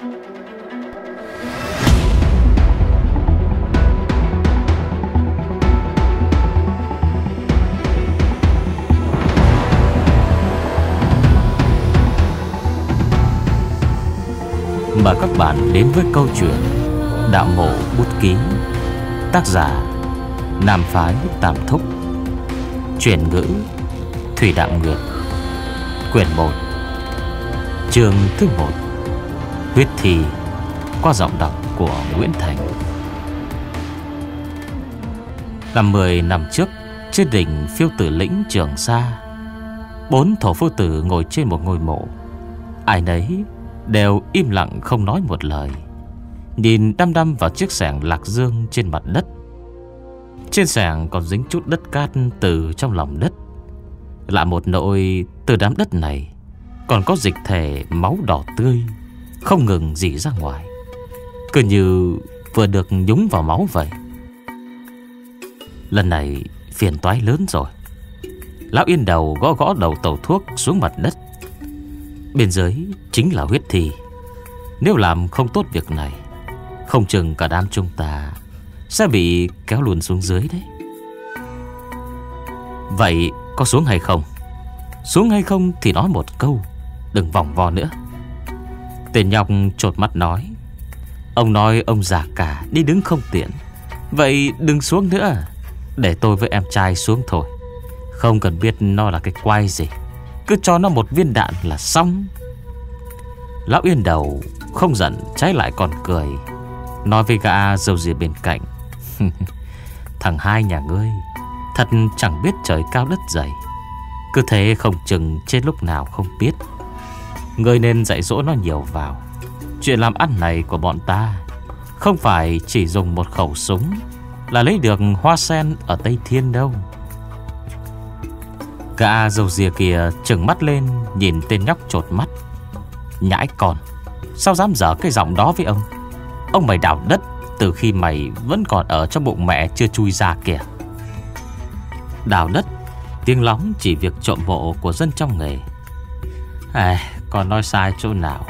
Mời các bạn đến với câu chuyện Đạo mộ bút ký Tác giả Nam Phái Tam Thúc Chuyển ngữ Thủy Đạm Nguyệt, Quyển 1 Chương thứ 1 Huyết Thi Qua giọng đọc của Nguyễn Thành. Năm 10 năm trước, Trên đỉnh phiêu tử lĩnh Trường Sa, Bốn thổ phu tử ngồi trên một ngôi mộ. Ai nấy Đều im lặng không nói một lời, Nhìn đăm đăm vào chiếc sẻng lạc dương trên mặt đất. Trên sẻng còn dính chút đất cát từ trong lòng đất. Lạ một nỗi, từ đám đất này Còn có dịch thể máu đỏ tươi. Không ngừng dỉ ra ngoài. Cứ như vừa được nhúng vào máu vậy. Lần này phiền toái lớn rồi. Lão yên đầu gõ gõ đầu tàu thuốc xuống mặt đất. Bên dưới chính là huyết thi. Nếu làm không tốt việc này, Không chừng cả đám chúng ta Sẽ bị kéo luôn xuống dưới đấy. Vậy có xuống hay không? Xuống hay không thì nói một câu, Đừng vòng vo nữa. Tên nhọc trột mắt nói. Ông nói ông già cả đi đứng không tiện. Vậy đừng xuống nữa. Để tôi với em trai xuống thôi. Không cần biết nó là cái quay gì. Cứ cho nó một viên đạn là xong. Lão yên đầu Không giận, trái lại còn cười. Nói với gã dầu dìa bên cạnh. Thằng hai nhà ngươi, Thật chẳng biết trời cao đất dày. Cứ thế không chừng trên lúc nào không biết. Ngươi nên dạy dỗ nó nhiều vào. Chuyện làm ăn này của bọn ta Không phải chỉ dùng một khẩu súng Là lấy được hoa sen ở Tây Thiên đâu. Gã dầu dìa kia trừng mắt lên, Nhìn tên nhóc trột mắt. Nhãi con, Sao dám dở cái giọng đó với ông? Ông mày đào đất Từ khi mày vẫn còn ở trong bụng mẹ chưa chui ra kìa. Đào đất, Tiếng lóng chỉ việc trộm mộ của dân trong nghề. À còn nói sai chỗ nào?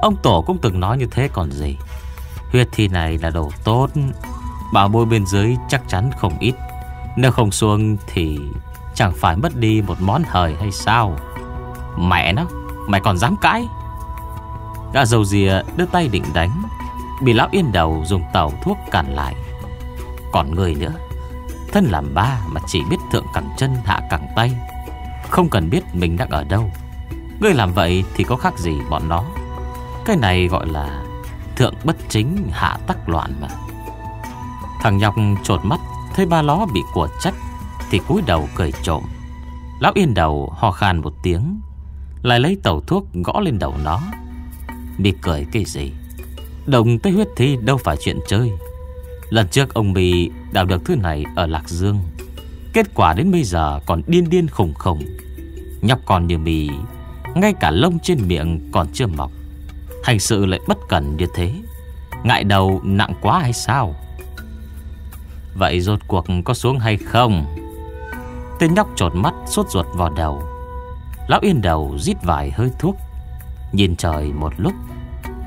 Ông Tổ cũng từng nói như thế còn gì? Huyết thi này là đồ tốt, Bảo bôi bên dưới chắc chắn không ít. Nếu không xuông thì Chẳng phải mất đi một món hời hay sao? Mẹ nó, Mày còn dám cãi? Gã dầu dìa đưa tay định đánh, Bị lão yên đầu dùng tàu thuốc cản lại. Còn người nữa, Thân làm ba mà chỉ biết thượng cẳng chân hạ cẳng tay, Không cần biết mình đang ở đâu. Ngươi làm vậy thì có khác gì bọn nó? Cái này gọi là Thượng bất chính hạ tắc loạn mà. Thằng nhọc trột mắt, Thấy ba ló bị của trách, thì cúi đầu cười trộm. Lão yên đầu ho khan một tiếng, Lại lấy tàu thuốc gõ lên đầu nó. Bị cười cái gì? Đồng tới huyết thi đâu phải chuyện chơi. Lần trước ông Bì đào được thứ này ở Lạc Dương. Kết quả đến bây giờ còn điên điên khủng khủng Nhóc còn như mì ngay cả lông trên miệng còn chưa mọc. Hành sự lại bất cẩn như thế. Ngại đầu, nặng quá hay sao? Vậy rốt cuộc có xuống hay không? Tên nhóc trột mắt, sốt ruột vào đầu. Lão yên đầu rít vài hơi thuốc. Nhìn trời một lúc,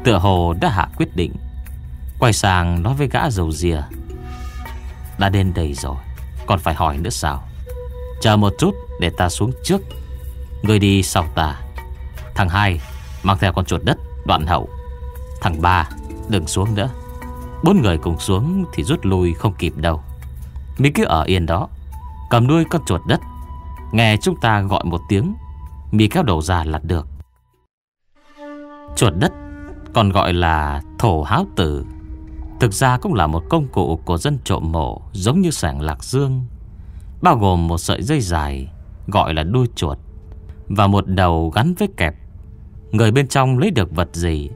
Tựa hồ đã hạ quyết định. Quay sang nói với gã dầu dìa. Đã đến đây rồi, Còn phải hỏi nữa sao? Chờ một chút để ta xuống trước. Người đi sau ta. Thằng hai mang theo con chuột đất, đoạn hậu. Thằng ba đừng xuống nữa. Bốn người cùng xuống thì rút lui không kịp đâu. Mỹ cứ ở yên đó, Cầm đuôi con chuột đất. Nghe chúng ta gọi một tiếng Mì kéo đầu ra là được. Chuột đất Còn gọi là thổ háo tử. Thực ra cũng là một công cụ Của dân trộm mộ, Giống như sảng lạc dương, Bao gồm một sợi dây dài Gọi là đuôi chuột Và một đầu gắn với kẹp Người bên trong lấy được vật gì?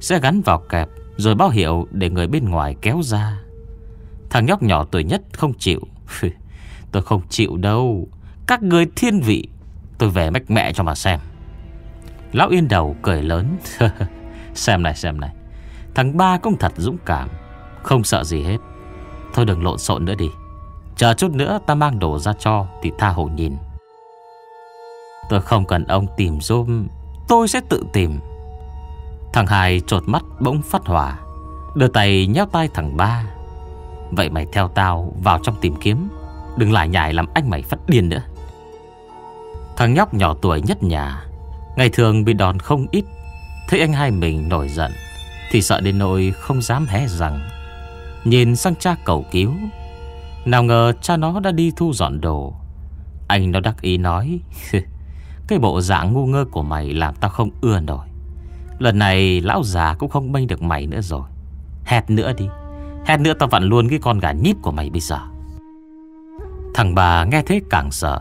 Sẽ gắn vào kẹp, Rồi báo hiệu để người bên ngoài kéo ra. Thằng nhóc nhỏ tuổi nhất không chịu. Tôi không chịu đâu. Các người thiên vị. Tôi về mách mẹ cho mà xem. Lão yên đầu cười lớn. Xem này xem này. Thằng ba cũng thật dũng cảm. Không sợ gì hết. Thôi đừng lộn xộn nữa đi. Chờ chút nữa ta mang đồ ra cho, Thì tha hồ nhìn. Tôi không cần ông tìm giúp Tôi sẽ tự tìm. Thằng hai trột mắt bỗng phát hỏa, Đưa tay nhéo tay thằng ba. Vậy mày theo tao vào trong tìm kiếm, Đừng lại nhảy làm anh mày phát điên nữa. Thằng nhóc nhỏ tuổi nhất nhà, Ngày thường bị đòn không ít, Thấy anh hai mình nổi giận Thì sợ đến nỗi không dám hé rằng Nhìn sang cha cầu cứu, Nào ngờ cha nó đã đi thu dọn đồ. Anh nó đắc ý nói Cái bộ dạng ngu ngơ của mày Làm tao không ưa nổi. Lần này, lão già cũng không bênh được mày nữa rồi. Hẹt nữa đi. Hẹt nữa tao vặn luôn cái con gà nhíp của mày bây giờ. Thằng bà nghe thế càng sợ.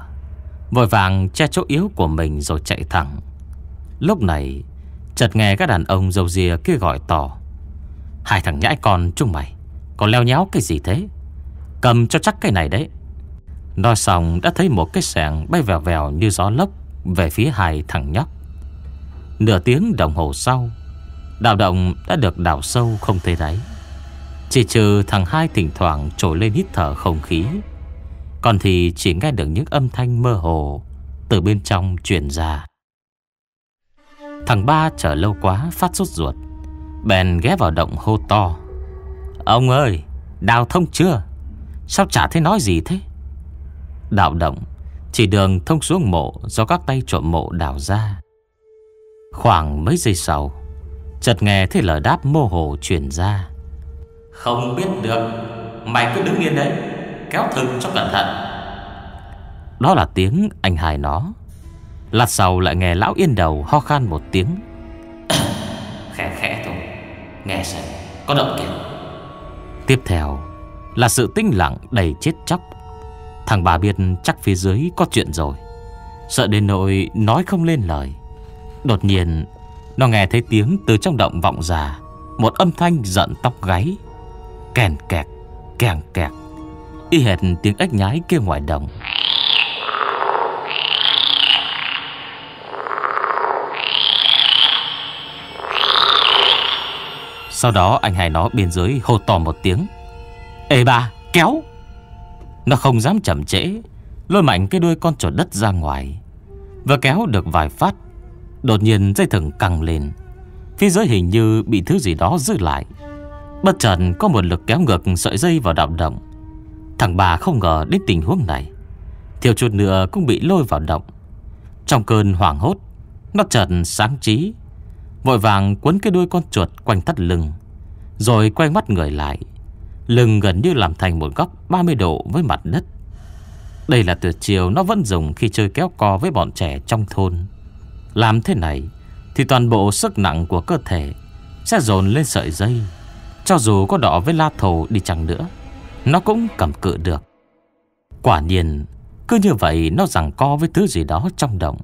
Vội vàng che chỗ yếu của mình rồi chạy thẳng. Lúc này, Chợt nghe các đàn ông dầu dìa kia gọi to. Hai thằng nhãi con, chúng mày Còn leo nhéo cái gì thế? Cầm cho chắc cái này đấy. Nói xong, đã thấy một cái sẻng bay vèo vèo như gió lốc. Về phía hai thằng nhóc. Nửa tiếng đồng hồ sau, Đào động đã được đào sâu không thấy đáy. Chỉ trừ thằng hai thỉnh thoảng trồi lên hít thở không khí, Còn thì chỉ nghe được những âm thanh mơ hồ Từ bên trong truyền ra. Thằng ba chờ lâu quá phát sốt ruột, Bèn ghé vào động hô to. Ông ơi, Đào thông chưa? Sao chả thấy nói gì thế? Đào động chỉ đường thông xuống mộ Do các tay trộm mộ đào ra. Khoảng mấy giây sau Chợt nghe thấy lời đáp mô hồ truyền ra. Không biết được Mày cứ đứng yên đấy Kéo thừng cho cẩn thận. Đó là tiếng anh hài nó. Lát sau lại nghe lão yên đầu ho khan một tiếng. Khẽ khẽ thôi Nghe xem có động kìa Tiếp theo là sự tinh lặng đầy chết chóc Thằng bà biết chắc phía dưới có chuyện rồi. Sợ đến nỗi nói không lên lời. Đột nhiên, Nó nghe thấy tiếng từ trong động vọng ra. Một âm thanh giận tóc gáy. Kèn kẹt Kèn kẹt. Y hệt tiếng ếch nhái kia ngoài đồng. Sau đó anh hai nó bên dưới hô to một tiếng. Ê ba, kéo! Nó không dám chậm trễ, Lôi mạnh cái đuôi con chuột đất ra ngoài. Vừa kéo được vài phát, Đột nhiên dây thừng căng lên. Phía dưới hình như bị thứ gì đó giữ lại. Bất chợt có một lực kéo ngược sợi dây vào đạo động. Thằng bà không ngờ đến tình huống này. Thiều chuột nữa cũng bị lôi vào động. Trong cơn hoảng hốt, Nó chợt sáng trí, Vội vàng quấn cái đuôi con chuột quanh thắt lưng, Rồi quay mắt người lại. Lưng gần như làm thành một góc 30 độ với mặt đất. Đây là tuyệt chiều nó vẫn dùng khi chơi kéo co với bọn trẻ trong thôn. Làm thế này Thì toàn bộ sức nặng của cơ thể Sẽ dồn lên sợi dây. Cho dù có đỏ với la thầu đi chăng nữa, Nó cũng cầm cự được. Quả nhiên, Cứ như vậy nó rằng co với thứ gì đó trong động.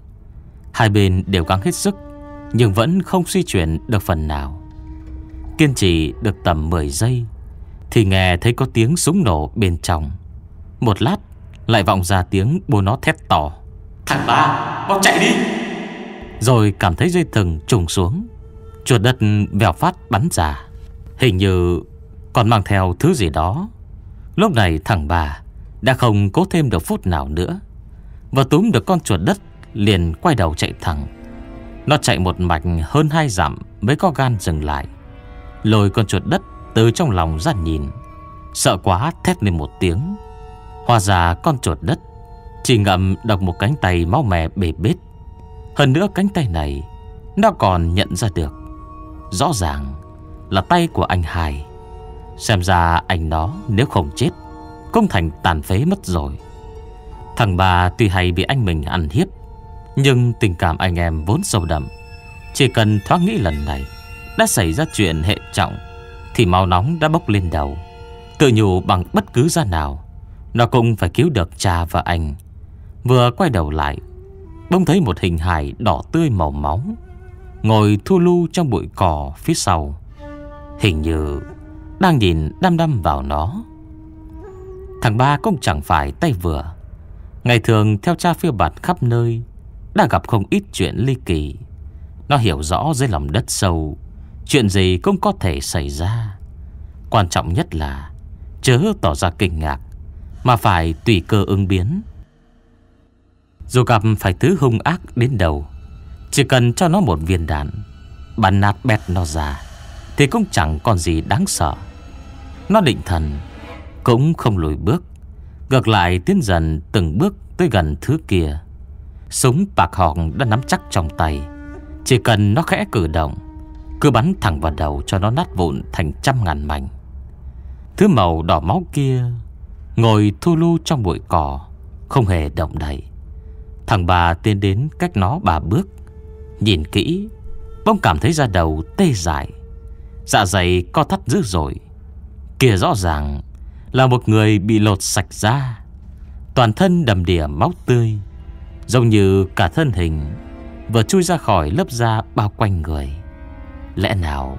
Hai bên đều gắng hết sức, nhưng vẫn không suy chuyển được phần nào. Kiên trì được tầm 10 giây thì nghe thấy có tiếng súng nổ bên trong. Một lát Lại vọng ra tiếng bố nó thét to. Thằng ba Mau chạy đi. Rồi cảm thấy dây thừng trùng xuống. Chuột đất vèo phát bắn ra. Hình như còn mang theo thứ gì đó. Lúc này thằng bà Đã không cố thêm được phút nào nữa. Và túm được con chuột đất Liền quay đầu chạy thẳng. Nó chạy một mạch hơn hai dặm Mới có gan dừng lại. Lôi con chuột đất từ trong lòng ra nhìn. Sợ quá thét lên một tiếng. Hoa già con chuột đất Chỉ ngậm đọc một cánh tay máu mè bể bết. Hơn nữa cánh tay này Nó còn nhận ra được. Rõ ràng là tay của anh Hải Xem ra anh nó nếu không chết Cũng thành tàn phế mất rồi. Thằng bà tuy hay bị anh mình ăn hiếp, nhưng tình cảm anh em vốn sâu đậm, Chỉ cần thoáng nghĩ lần này Đã xảy ra chuyện hệ trọng thì máu nóng đã bốc lên đầu. Tự nhủ bằng bất cứ ra nào, Nó cũng phải cứu được cha và anh. Vừa quay đầu lại Bông thấy một hình hài đỏ tươi màu máu Ngồi thu lưu trong bụi cỏ phía sau. Hình như Đang nhìn đăm đăm vào nó. Thằng ba cũng chẳng phải tay vừa. Ngày thường theo cha phiêu bạt khắp nơi, đã gặp không ít chuyện ly kỳ. Nó hiểu rõ dưới lòng đất sâu Chuyện gì cũng có thể xảy ra. Quan trọng nhất là Chớ tỏ ra kinh ngạc, Mà phải tùy cơ ứng biến. Dù gặp phải thứ hung ác đến đầu, Chỉ cần cho nó một viên đạn, Bắn nát bét nó ra, Thì cũng chẳng còn gì đáng sợ. Nó định thần, Cũng không lùi bước, Ngược lại tiến dần từng bước tới gần thứ kia. Súng bạc hòn đã nắm chắc trong tay, Chỉ cần nó khẽ cử động cứ bắn thẳng vào đầu cho nó nát vụn thành trăm ngàn mảnh. Thứ màu đỏ máu kia Ngồi thu lưu trong bụi cỏ, Không hề động đậy. Thằng bà tiến đến cách nó bà bước, Nhìn kỹ Bông cảm thấy da đầu tê dại. Dạ dày co thắt dữ dội. Kìa rõ ràng Là một người bị lột sạch da. Toàn thân đầm đìa máu tươi, Giống như cả thân hình Vừa chui ra khỏi lớp da bao quanh người. Lẽ nào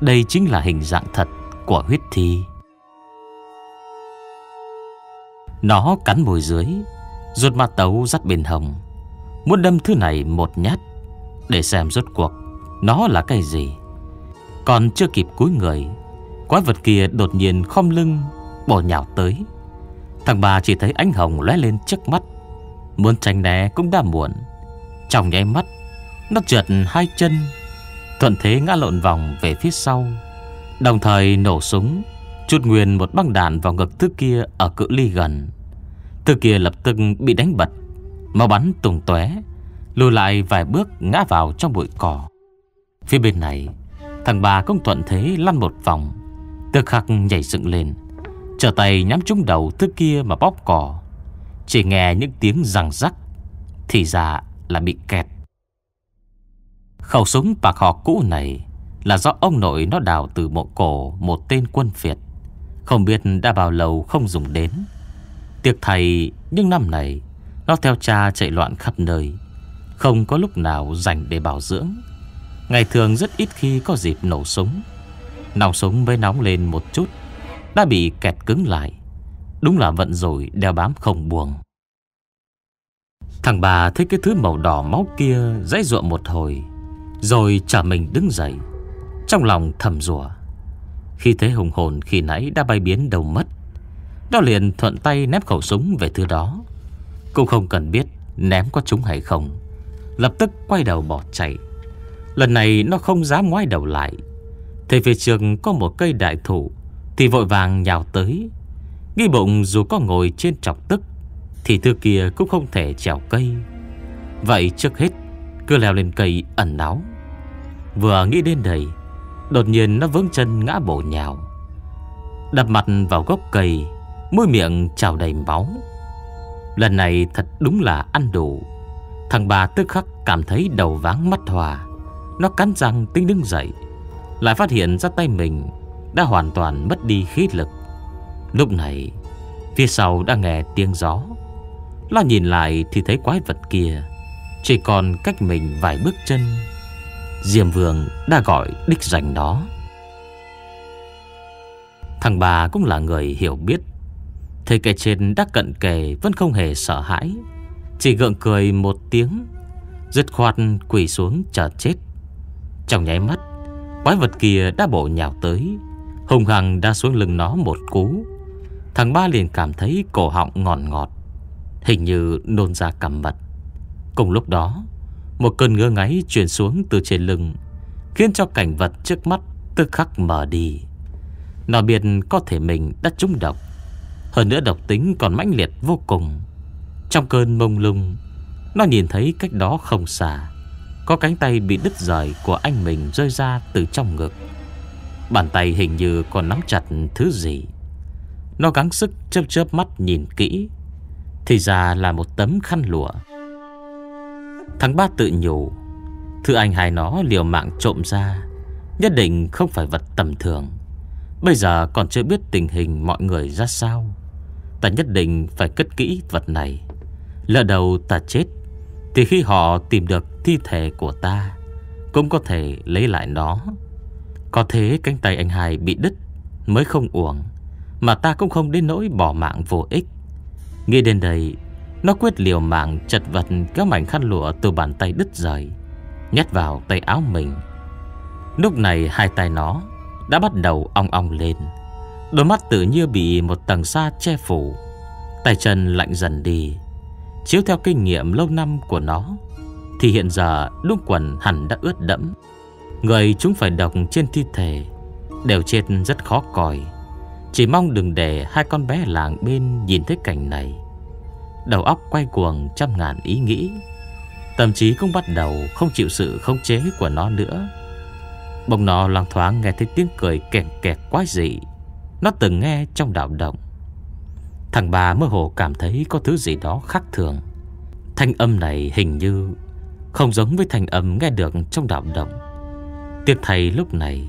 Đây chính là hình dạng thật Của huyết thi? Nó cắn môi dưới rút ma tấu dắt bên hồng Muốn đâm thứ này một nhát Để xem rốt cuộc Nó là cái gì. Còn chưa kịp cúi người, Quái vật kia đột nhiên khom lưng Bỏ nhào tới. Thằng bà chỉ thấy ánh hồng lóe lên trước mắt. Muốn tránh né cũng đã muộn. Trong nháy mắt, Nó trượt hai chân Thuận thế ngã lộn vòng về phía sau. Đồng thời nổ súng, Chút nguyên một băng đạn vào ngực thứ kia Ở cự ly gần. Thứ kia lập tức bị đánh bật, Máu bắn tùng tóe, Lùi lại vài bước ngã vào trong bụi cỏ. Phía bên này, Thằng bà cũng thuận thế lăn một vòng. Tức khắc nhảy dựng lên, Trở tay nhắm trúng đầu thứ kia mà bóp cỏ. Chỉ nghe những tiếng răng rắc, Thì ra là bị kẹt. Khẩu súng bạc họ cũ này Là do ông nội nó đào từ mộ cổ Một tên quân Việt. Không biết đã bao lâu không dùng đến. Tiệc thầy Nhưng năm này, Nó theo cha chạy loạn khắp nơi. Không có lúc nào dành để bảo dưỡng. Ngày thường rất ít khi có dịp nổ súng. Nòng súng mới nóng lên một chút, Đã bị kẹt cứng lại. Đúng là vận rồi đeo bám không buông. Thằng bà thấy cái thứ màu đỏ máu kia Dãy ruộng một hồi rồi trả mình đứng dậy. Trong lòng thầm rủa. Khi thấy hùng hồn khi nãy đã bay biến đầu mất. Nó liền thuận tay ném khẩu súng về thứ đó. Cũng không cần biết ném có trúng hay không. Lập tức quay đầu bỏ chạy. Lần này nó không dám ngoái đầu lại. Thấy phía trường có một cây đại thụ, Thì vội vàng nhào tới. Nghi bụng dù có ngồi trên trọc tức, Thì thứ kia cũng không thể trèo cây. Vậy trước hết, Cứ leo lên cây ẩn náu. Vừa nghĩ đến đây, Đột nhiên nó vướng chân ngã bổ nhào. Đập mặt vào gốc cây Môi miệng trào đầy máu. Lần này thật đúng là ăn đủ. Thằng bà tức khắc cảm thấy đầu váng mắt hòa Nó cắn răng tính đứng dậy, Lại phát hiện ra tay mình Đã hoàn toàn mất đi khí lực. Lúc này, Phía sau đã nghe tiếng gió. Lo nhìn lại thì thấy quái vật kia, Chỉ còn cách mình vài bước chân. Diêm Vương đã gọi đích danh đó. Thằng bà cũng là người hiểu biết. Thấy kẻ trên đã cận kề Vẫn không hề sợ hãi. Chỉ gượng cười một tiếng, Dứt khoát quỳ xuống chờ chết. Trong nháy mắt, Quái vật kia đã bộ nhào tới, Hùng hằng đã xuống lưng nó một cú. Thằng ba liền cảm thấy cổ họng ngọt ngọt, Hình như nôn ra cầm mật Cùng lúc đó một cơn ngơ ngáy truyền xuống từ trên lưng, Khiến cho cảnh vật trước mắt Tức khắc mở đi. Nó biết có thể mình đã trúng độc, Hơn nữa độc tính còn mãnh liệt vô cùng. Trong cơn mông lung, Nó nhìn thấy cách đó không xa, Có cánh tay bị đứt rời Của anh mình rơi ra từ trong ngực. Bàn tay hình như còn nắm chặt thứ gì. Nó gắng sức chớp chớp mắt nhìn kỹ, Thì ra là một tấm khăn lụa. Thằng ba tự nhủ, Thứ anh hai nó liều mạng trộm ra, Nhất định không phải vật tầm thường. Bây giờ còn chưa biết tình hình mọi người ra sao. Ta nhất định phải cất kỹ vật này. Lỡ đầu ta chết, Thì khi họ tìm được thi thể của ta, Cũng có thể lấy lại nó. Có thế cánh tay anh hai bị đứt Mới không uổng, mà ta cũng không đến nỗi bỏ mạng vô ích. Nghĩ đến đây nó quyết liều mạng chật vật Các mảnh khăn lụa từ bàn tay đứt rời, Nhét vào tay áo mình. Lúc này hai tay nó Đã bắt đầu ong ong lên. Đôi mắt tự như bị một tầng sa che phủ. Tay chân lạnh dần đi. Chiếu theo kinh nghiệm lâu năm của nó, Thì hiện giờ đúng quần hẳn đã ướt đẫm. Người chúng phải độc trên thi thể, Đều chết rất khó coi. Chỉ mong đừng để hai con bé làng bên nhìn thấy cảnh này. Đầu óc quay cuồng trăm ngàn ý nghĩ. Tâm trí cũng bắt đầu không chịu sự khống chế của nó nữa. Bỗng nó loang thoáng nghe thấy tiếng cười kẹt kẹt quái dị. Nó từng nghe trong đạo động. Thằng bà mơ hồ cảm thấy có thứ gì đó khác thường. Thanh âm này hình như Không giống với thanh âm nghe được trong đạo động. Tiếc thầy lúc này,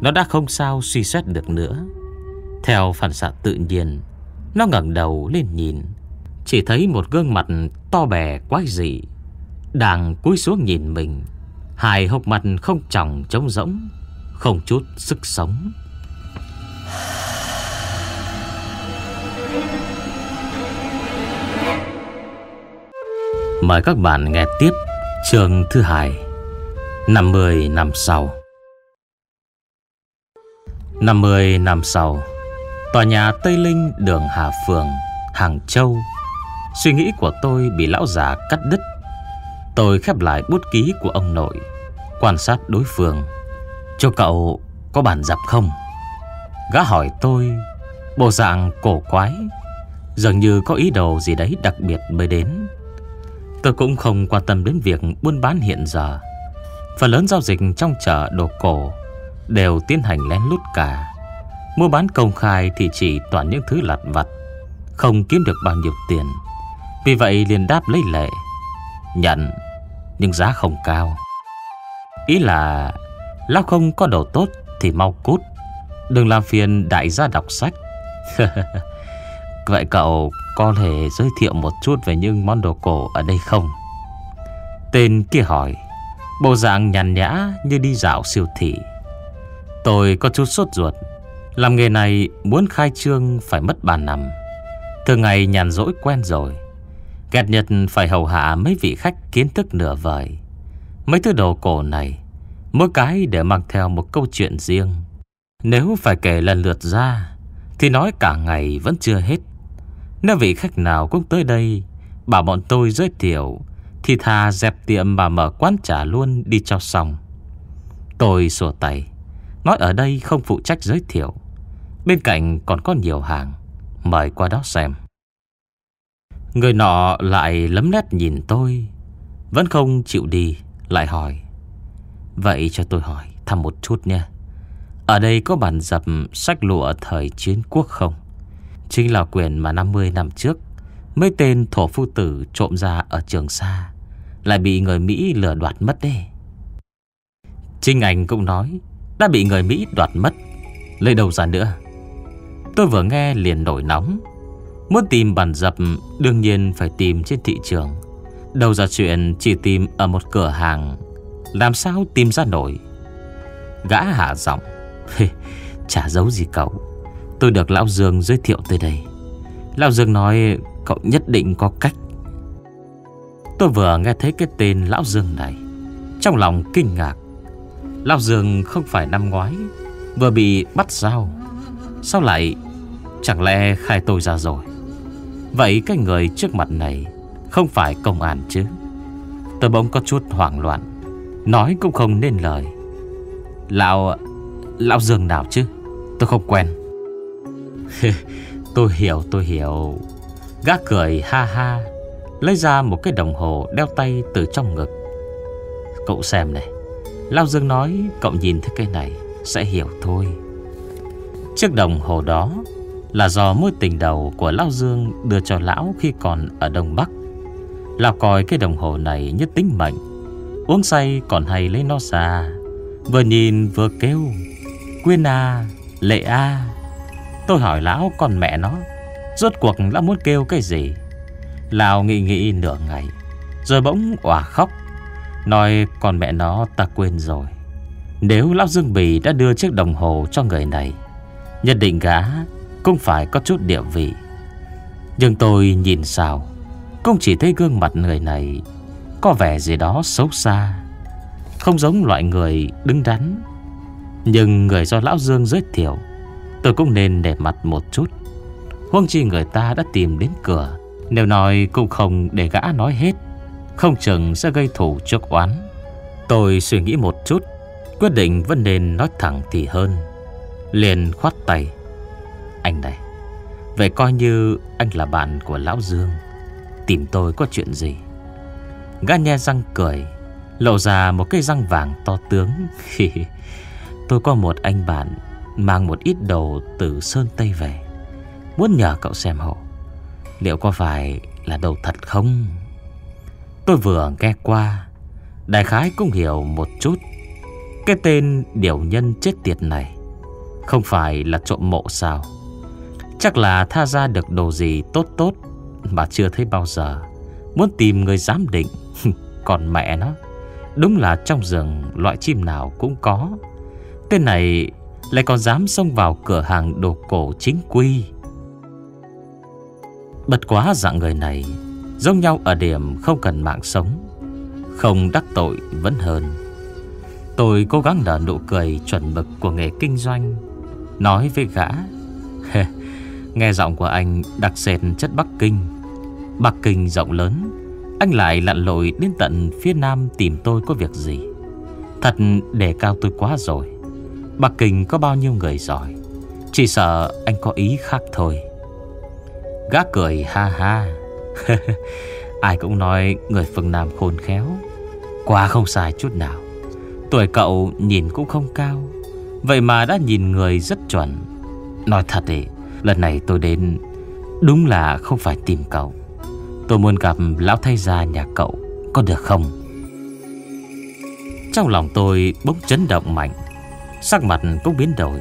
Nó đã không sao suy xét được nữa. Theo phản xạ tự nhiên, Nó ngẩng đầu lên nhìn. Chỉ thấy một gương mặt to bè quái dị, Đang cúi xuống nhìn mình. Hai hốc mặt không tròng trống rỗng, Không chút sức sống. Mời các bạn nghe tiếp chương thứ hai 50 năm sau. 50 năm sau, Tòa nhà Tây Linh, đường Hà Phường, Hàng Châu Suy nghĩ của tôi bị lão già cắt đứt. Tôi khép lại bút ký của ông nội, Quan sát đối phương. Cho cậu có bản dập không? Gã hỏi tôi, Bộ dạng cổ quái, Dường như có ý đồ gì đấy đặc biệt mới đến. Tôi cũng không quan tâm đến việc buôn bán hiện giờ. Phần lớn giao dịch trong chợ đồ cổ Đều tiến hành lén lút cả. Mua bán công khai thì chỉ toàn những thứ lặt vặt, Không kiếm được bao nhiêu tiền. Vì vậy liền đáp lấy lệ, Nhận, Nhưng giá không cao. Ý là, Lão không có đồ tốt thì mau cút, Đừng làm phiền đại gia đọc sách. Vậy cậu có thể giới thiệu một chút về những món đồ cổ ở đây không? Tên kia hỏi, Bộ dạng nhàn nhã như đi dạo siêu thị. Tôi có chút sốt ruột, Làm nghề này muốn khai trương phải mất 3 năm. Thường ngày nhàn rỗi quen rồi. Ghét nhật phải hầu hạ mấy vị khách kiến thức nửa vời. Mấy thứ đồ cổ này, Mỗi cái để mang theo một câu chuyện riêng. Nếu phải kể lần lượt ra, Thì nói cả ngày vẫn chưa hết. Nếu vị khách nào cũng tới đây, Bảo bọn tôi giới thiệu, Thì thà dẹp tiệm mà mở quán trả luôn đi cho xong. Tôi sổ tay, Nói ở đây không phụ trách giới thiệu. Bên cạnh còn có nhiều hàng, Mời qua đó xem. Người nọ lại lấm nét nhìn tôi. Vẫn không chịu đi, Lại hỏi. Vậy cho tôi hỏi thăm một chút nha Ở đây có bản dập sách lụa thời chiến quốc không? Chính là quyền mà 50 năm trước, Mấy tên thổ phu tử trộm ra ở trường xa Lại bị người Mỹ lừa đoạt mất đấy. Trinh Anh cũng nói, Đã bị người Mỹ đoạt mất. Lấy đầu ra nữa? Tôi vừa nghe liền nổi nóng. Muốn tìm bản dập, Đương nhiên phải tìm trên thị trường. Đầu ra chuyện chỉ tìm ở một cửa hàng. Làm sao tìm ra nổi? Gã hạ giọng Chả giấu gì cậu. Tôi được Lão Dương giới thiệu tới đây. Lão Dương nói cậu nhất định có cách. Tôi vừa nghe thấy cái tên Lão Dương này, Trong lòng kinh ngạc. Lão Dương không phải năm ngoái, Vừa bị bắt giao. Sao lại, Chẳng lẽ khai tôi ra rồi? Vậy cái người trước mặt này Không phải công an chứ? Tôi bỗng có chút hoảng loạn, Nói cũng không nên lời. Lão Lão Dương nào chứ? Tôi không quen. Tôi hiểu tôi hiểu. Gác cười ha ha, Lấy ra một cái đồng hồ đeo tay từ trong ngực. Cậu xem này, Lão Dương nói cậu nhìn thấy cái này Sẽ hiểu thôi. Chiếc đồng hồ đó là do mối tình đầu của Lão Dương Đưa cho Lão khi còn ở Đông Bắc. Lão coi cái đồng hồ này như tính mệnh. Uống say còn hay lấy nó ra. Vừa nhìn vừa kêu, Quyên à Lệ à. Tôi hỏi lão, con mẹ nó, Rốt cuộc lão muốn kêu cái gì? Lão nghĩ nghĩ nửa ngày, Rồi bỗng òa khóc, Nói, con mẹ nó ta quên rồi. Nếu Lão Dương Bì đã đưa chiếc đồng hồ cho người này, Nhất định gã cũng phải có chút địa vị. Nhưng tôi nhìn sao, Cũng chỉ thấy gương mặt người này Có vẻ gì đó xấu xa, Không giống loại người đứng đắn. Nhưng người do Lão Dương giới thiệu, Tôi cũng nên để mặt một chút. Huông chi người ta đã tìm đến cửa, Nếu nói cũng không để gã nói hết, Không chừng sẽ gây thủ trước oán. Tôi suy nghĩ một chút, Quyết định vẫn nên nói thẳng thì hơn, Liền khoát tay. Anh này Vậy coi như anh là bạn của Lão Dương. Tìm tôi có chuyện gì? Gã nhe răng cười, Lộ ra một cây răng vàng to tướng. Tôi có một anh bạn Mang một ít đồ từ Sơn Tây về. Muốn nhờ cậu xem hộ. Liệu có phải là đồ thật không? Tôi vừa nghe qua, Đại khái cũng hiểu một chút. Cái tên điều nhân chết tiệt này Không phải là trộm mộ sao? Chắc là tha ra được đồ gì tốt tốt Mà chưa thấy bao giờ. Muốn tìm người giám định Còn mẹ nó. Đúng là trong rừng, loại chim nào cũng có. Tên này lại còn dám xông vào cửa hàng đồ cổ chính quy. Bật quá dạng người này, Giống nhau ở điểm không cần mạng sống, Không đắc tội vẫn hơn. Tôi cố gắng nở nụ cười chuẩn mực của nghề kinh doanh, Nói với gã Nghe giọng của anh đặc sệt chất Bắc Kinh. Bắc Kinh rộng lớn, Anh lại lặn lội đến tận phía nam tìm tôi có việc gì. Thật đề cao tôi quá rồi. Bắc Kinh có bao nhiêu người giỏi? Chỉ sợ anh có ý khác thôi. Gã cười ha ha. Ai cũng nói người phương Nam khôn khéo. Quá không sai chút nào. Tuổi cậu nhìn cũng không cao. Vậy mà đã nhìn người rất chuẩn. Nói thật đấy Lần này tôi đến, Đúng là không phải tìm cậu. Tôi muốn gặp lão thay gia nhà cậu, Có được không? Trong lòng tôi bỗng chấn động mạnh, Sắc mặt cũng biến đổi.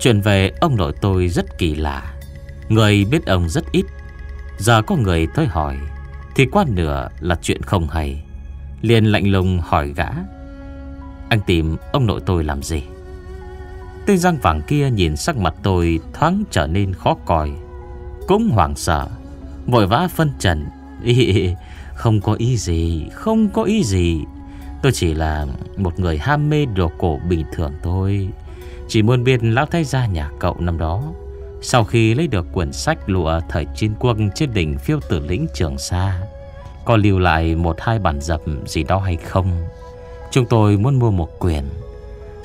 Chuyện về ông nội tôi rất kỳ lạ. Người biết ông rất ít. Giờ có người tới hỏi, Thì qua nửa là chuyện không hay. Liền lạnh lùng hỏi gã, Anh tìm ông nội tôi làm gì? Tên răng vàng kia nhìn sắc mặt tôi thoáng trở nên khó coi. Cũng hoảng sợ Vội vã phân trần. Ý, Không có ý gì Không có ý gì. Tôi chỉ là một người ham mê đồ cổ bình thường thôi. Chỉ muốn biết lão thái gia nhà cậu năm đó Sau khi lấy được quyển sách lụa thời chiến quân trên đỉnh phiêu tử lĩnh Trường Sa Có lưu lại một hai bản dập gì đó hay không? Chúng tôi muốn mua một quyển.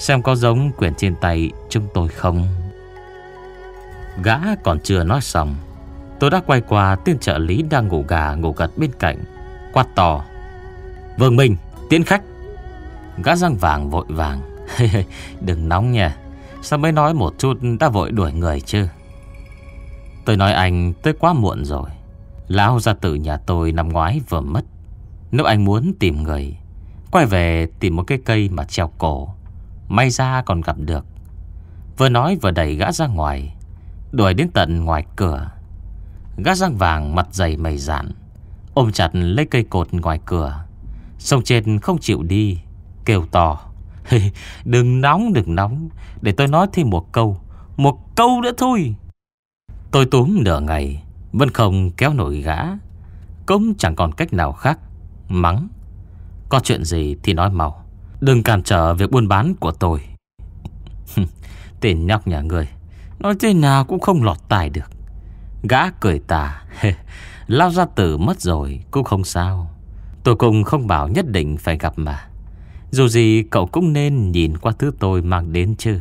Xem có giống quyển trên tay chúng tôi không? Gã còn chưa nói xong, Tôi đã quay qua tên trợ lý đang ngủ gà ngủ gật bên cạnh, Quát to. Vương Minh, tiến khách. Gã răng vàng vội vàng. Đừng nóng nha, Sao mới nói một chút đã vội đuổi người chứ? Tôi nói anh tới quá muộn rồi, Lão gia tử nhà tôi năm ngoái vừa mất. Nếu anh muốn tìm người, Quay về tìm một cái cây mà treo cổ May ra còn gặp được. Vừa nói vừa đẩy gã ra ngoài, Đuổi đến tận ngoài cửa. Gã răng vàng mặt dày mày dạn, Ôm chặt lấy cây cột ngoài cửa. Sông trên không chịu đi, Kêu to. Đừng nóng đừng nóng, Để tôi nói thêm một câu Một câu nữa thôi. Tôi túm nửa ngày, Vẫn không kéo nổi gã. Cũng chẳng còn cách nào khác, Mắng. Có chuyện gì thì nói mau. Đừng cản trở việc buôn bán của tôi. Tên nhóc nhà người Nói thế nào cũng không lọt tài được. Gã cười tà, Lao ra tử mất rồi Cũng không sao. Tôi cũng không bảo nhất định phải gặp mà. Dù gì cậu cũng nên nhìn qua thứ tôi mang đến chứ.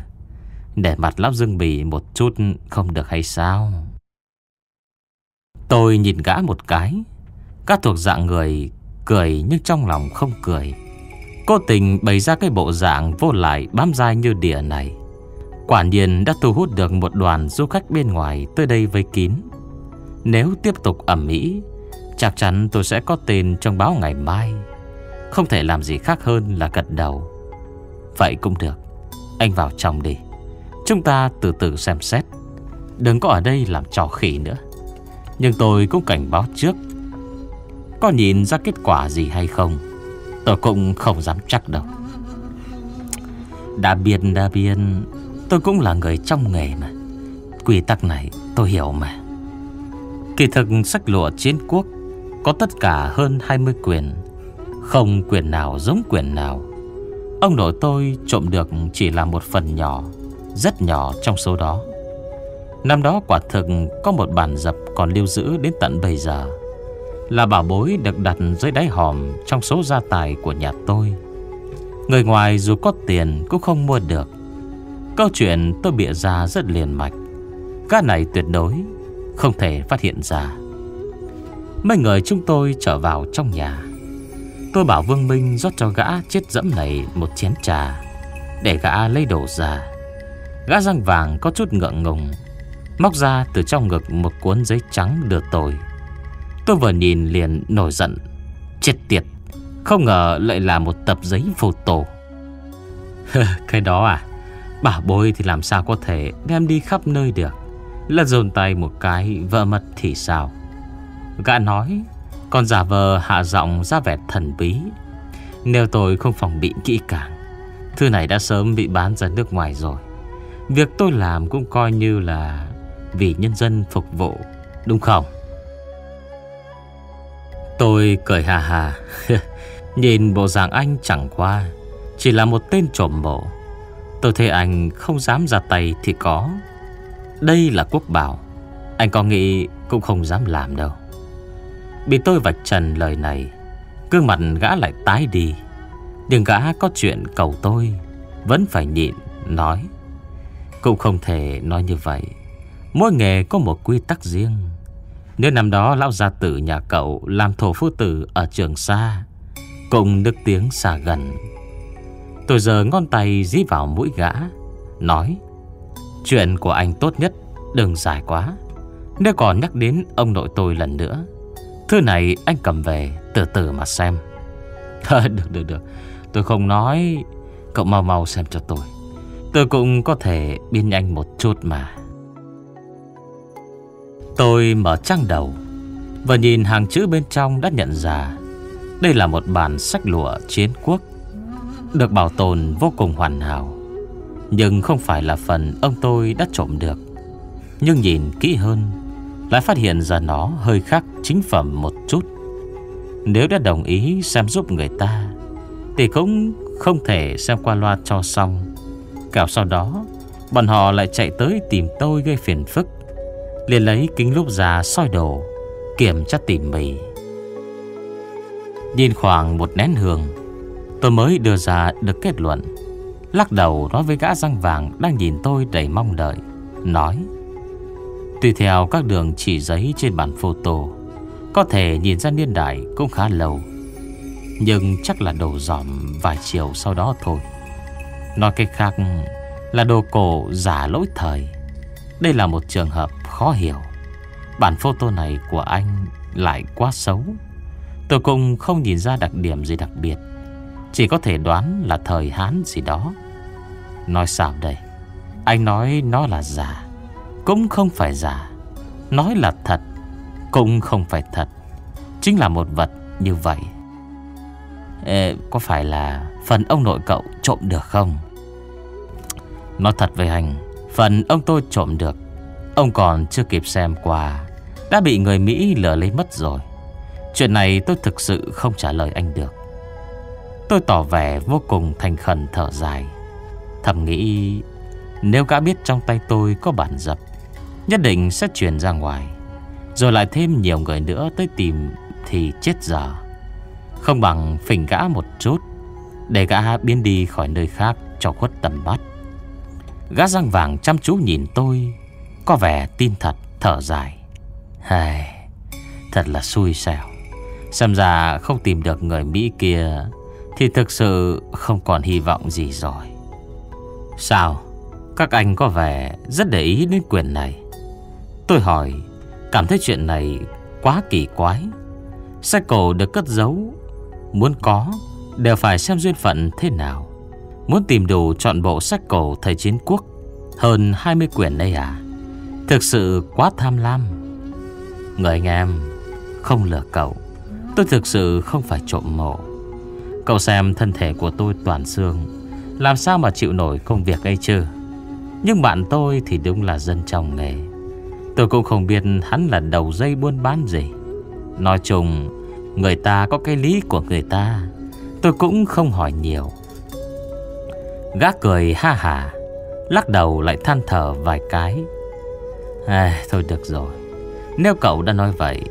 Để mặt Lão Dương Bì một chút không được hay sao? Tôi nhìn gã một cái Các thuộc dạng người Cười nhưng trong lòng không cười. Cô tình bày ra cái bộ dạng vô lại bám dai như địa này. Quả nhiên đã thu hút được một đoàn du khách bên ngoài tới đây với kín. Nếu tiếp tục ẩm mỹ Chắc chắn tôi sẽ có tên trong báo ngày mai. Không thể làm gì khác hơn là gật đầu. Vậy cũng được, Anh vào trong đi. Chúng ta từ từ xem xét. Đừng có ở đây làm trò khỉ nữa. Nhưng tôi cũng cảnh báo trước. Có nhìn ra kết quả gì hay không? Tôi cũng không dám chắc đâu. Đã biên đã biên Tôi cũng là người trong nghề mà. Quy tắc này tôi hiểu mà. Kỳ thực sách lụa chiến quốc Có tất cả hơn 20 quyền. Không quyền nào giống quyền nào. Ông nội tôi trộm được chỉ là một phần nhỏ, Rất nhỏ trong số đó. Năm đó quả thực có một bản dập còn lưu giữ đến tận bây giờ. Là bảo bối được đặt dưới đáy hòm trong số gia tài của nhà tôi. Người ngoài dù có tiền cũng không mua được. Câu chuyện tôi bịa ra rất liền mạch. Gã này tuyệt đối Không thể phát hiện ra. Mấy người chúng tôi trở vào trong nhà. Tôi bảo Vương Minh rót cho gã chết dẫm này một chén trà Để gã lấy đồ ra. Gã răng vàng có chút ngượng ngùng, Móc ra từ trong ngực một cuốn giấy trắng đưa tôi. Tôi vừa nhìn liền nổi giận. Chết tiệt, Không ngờ lại là một tập giấy photo Cái đó à? Bảo bối thì làm sao có thể đem đi khắp nơi được? Là dồn tay một cái vợ mật thì sao? Gã nói Còn giả vờ hạ giọng ra vẻ thần bí. Nếu tôi không phòng bị kỹ càng, Thư này đã sớm bị bán ra nước ngoài rồi. Việc tôi làm cũng coi như là Vì nhân dân phục vụ, Đúng không? Tôi cười hà hà Nhìn bộ dạng anh chẳng qua, Chỉ là một tên trộm mộ Tôi thấy anh không dám ra tay thì có. Đây là quốc bảo, Anh có nghĩ cũng không dám làm đâu. Bị tôi vạch trần lời này, Gương mặt gã lại tái đi. Nhưng gã có chuyện cầu tôi, Vẫn phải nhịn, Nói. Cũng không thể nói như vậy. Mỗi nghề có một quy tắc riêng. Nếu năm đó lão gia tử nhà cậu Làm thổ phu tử ở trường xa Cùng nước tiếng xa gần. Tôi giờ ngón tay dí vào mũi gã, Nói, Chuyện của anh tốt nhất, Đừng dài quá. Nếu còn nhắc đến ông nội tôi lần nữa, Thứ này anh cầm về Từ từ mà xem. Được được được. Tôi không nói, Cậu mau mau xem cho tôi. Tôi cũng có thể biên nhanh một chút mà. Tôi mở trang đầu Và nhìn hàng chữ bên trong đã nhận ra Đây là một bản sách lụa chiến quốc, được bảo tồn vô cùng hoàn hảo. Nhưng không phải là phần ông tôi đã trộm được. Nhưng nhìn kỹ hơn, Lại phát hiện ra nó hơi khác chính phẩm một chút. Nếu đã đồng ý xem giúp người ta, Thì cũng không thể xem qua loa cho xong. Cảo sau đó, Bọn họ lại chạy tới tìm tôi gây phiền phức liền lấy kính lúp ra soi đồ, Kiểm tra tỉ mỉ. Nhìn khoảng một nén hương, Tôi mới đưa ra được kết luận. Lắc đầu nói với gã răng vàng Đang nhìn tôi đầy mong đợi, Nói, Tùy theo các đường chỉ giấy trên bản photo, Có thể nhìn ra niên đại cũng khá lâu, Nhưng chắc là đồ dòm vài chiều sau đó thôi. Nói cách khác là đồ cổ giả lỗi thời. Đây là một trường hợp khó hiểu. Bản photo này của anh lại quá xấu. Tôi cũng không nhìn ra đặc điểm gì đặc biệt. Chỉ có thể đoán là thời Hán gì đó. Nói sao đây? Anh nói nó là giả. Cũng không phải giả. Nói là thật Cũng không phải thật. Chính là một vật như vậy. Ê, Có phải là Phần ông nội cậu trộm được không? Nói thật với anh. Phần ông tôi trộm được. Ông còn chưa kịp xem qua, Đã bị người Mỹ lừa lấy mất rồi. Chuyện này tôi thực sự không trả lời anh được. Tôi tỏ vẻ vô cùng thành khẩn thở dài. Thầm nghĩ, Nếu gã biết trong tay tôi có bản dập, Nhất định sẽ truyền ra ngoài, Rồi lại thêm nhiều người nữa tới tìm Thì chết giờ Không bằng phỉnh gã một chút, Để gã biến đi khỏi nơi khác Cho khuất tầm mắt. Gã răng vàng chăm chú nhìn tôi có vẻ tin thật thở dài. Hài, Thật là xui xẻo. Xem ra không tìm được người Mỹ kia thì thực sự không còn hy vọng gì rồi. Sao? Các anh có vẻ rất để ý đến quyền này. Tôi hỏi Cảm thấy chuyện này quá kỳ quái. Sách cổ được cất giấu Muốn có Đều phải xem duyên phận thế nào. Muốn tìm đủ trọn bộ sách cổ thời chiến quốc Hơn 20 quyển đây à? Thực sự quá tham lam. Người anh em, Không lừa cậu. Tôi thực sự không phải trộm mộ. Cậu xem thân thể của tôi toàn xương. Làm sao mà chịu nổi công việc ấy chứ? Nhưng bạn tôi thì đúng là dân trong nghề. Tôi cũng không biết hắn là đầu dây buôn bán gì. Nói chung, Người ta có cái lý của người ta. Tôi cũng không hỏi nhiều. Gác cười ha hà, Lắc đầu lại than thở vài cái à, Thôi được rồi. Nếu cậu đã nói vậy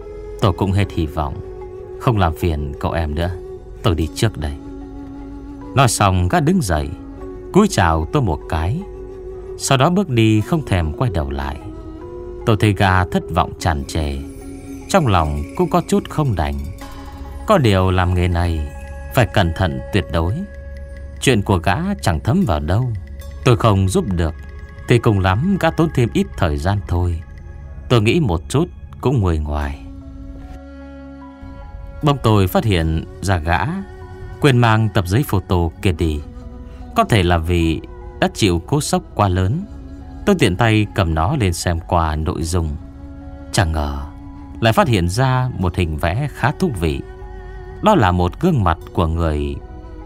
Tôi cũng hết hy vọng. Không làm phiền cậu em nữa. Tôi đi trước đây. Nói xong gã đứng dậy cúi chào tôi một cái. Sau đó bước đi không thèm quay đầu lại. Tôi thấy gã thất vọng tràn trề. Trong lòng cũng có chút không đành. Có điều làm nghề này Phải cẩn thận tuyệt đối. Chuyện của gã chẳng thấm vào đâu. Tôi không giúp được. Thì cùng lắm gã tốn thêm ít thời gian thôi. Tôi nghĩ một chút Cũng người ngoài. Bông tôi phát hiện ra gã Quên mang tập giấy photo kia đi. Có thể là vì Đã chịu cố sốc quá lớn. Tôi tiện tay cầm nó lên xem qua nội dung. Chẳng ngờ Lại phát hiện ra một hình vẽ khá thú vị. Đó là một gương mặt của người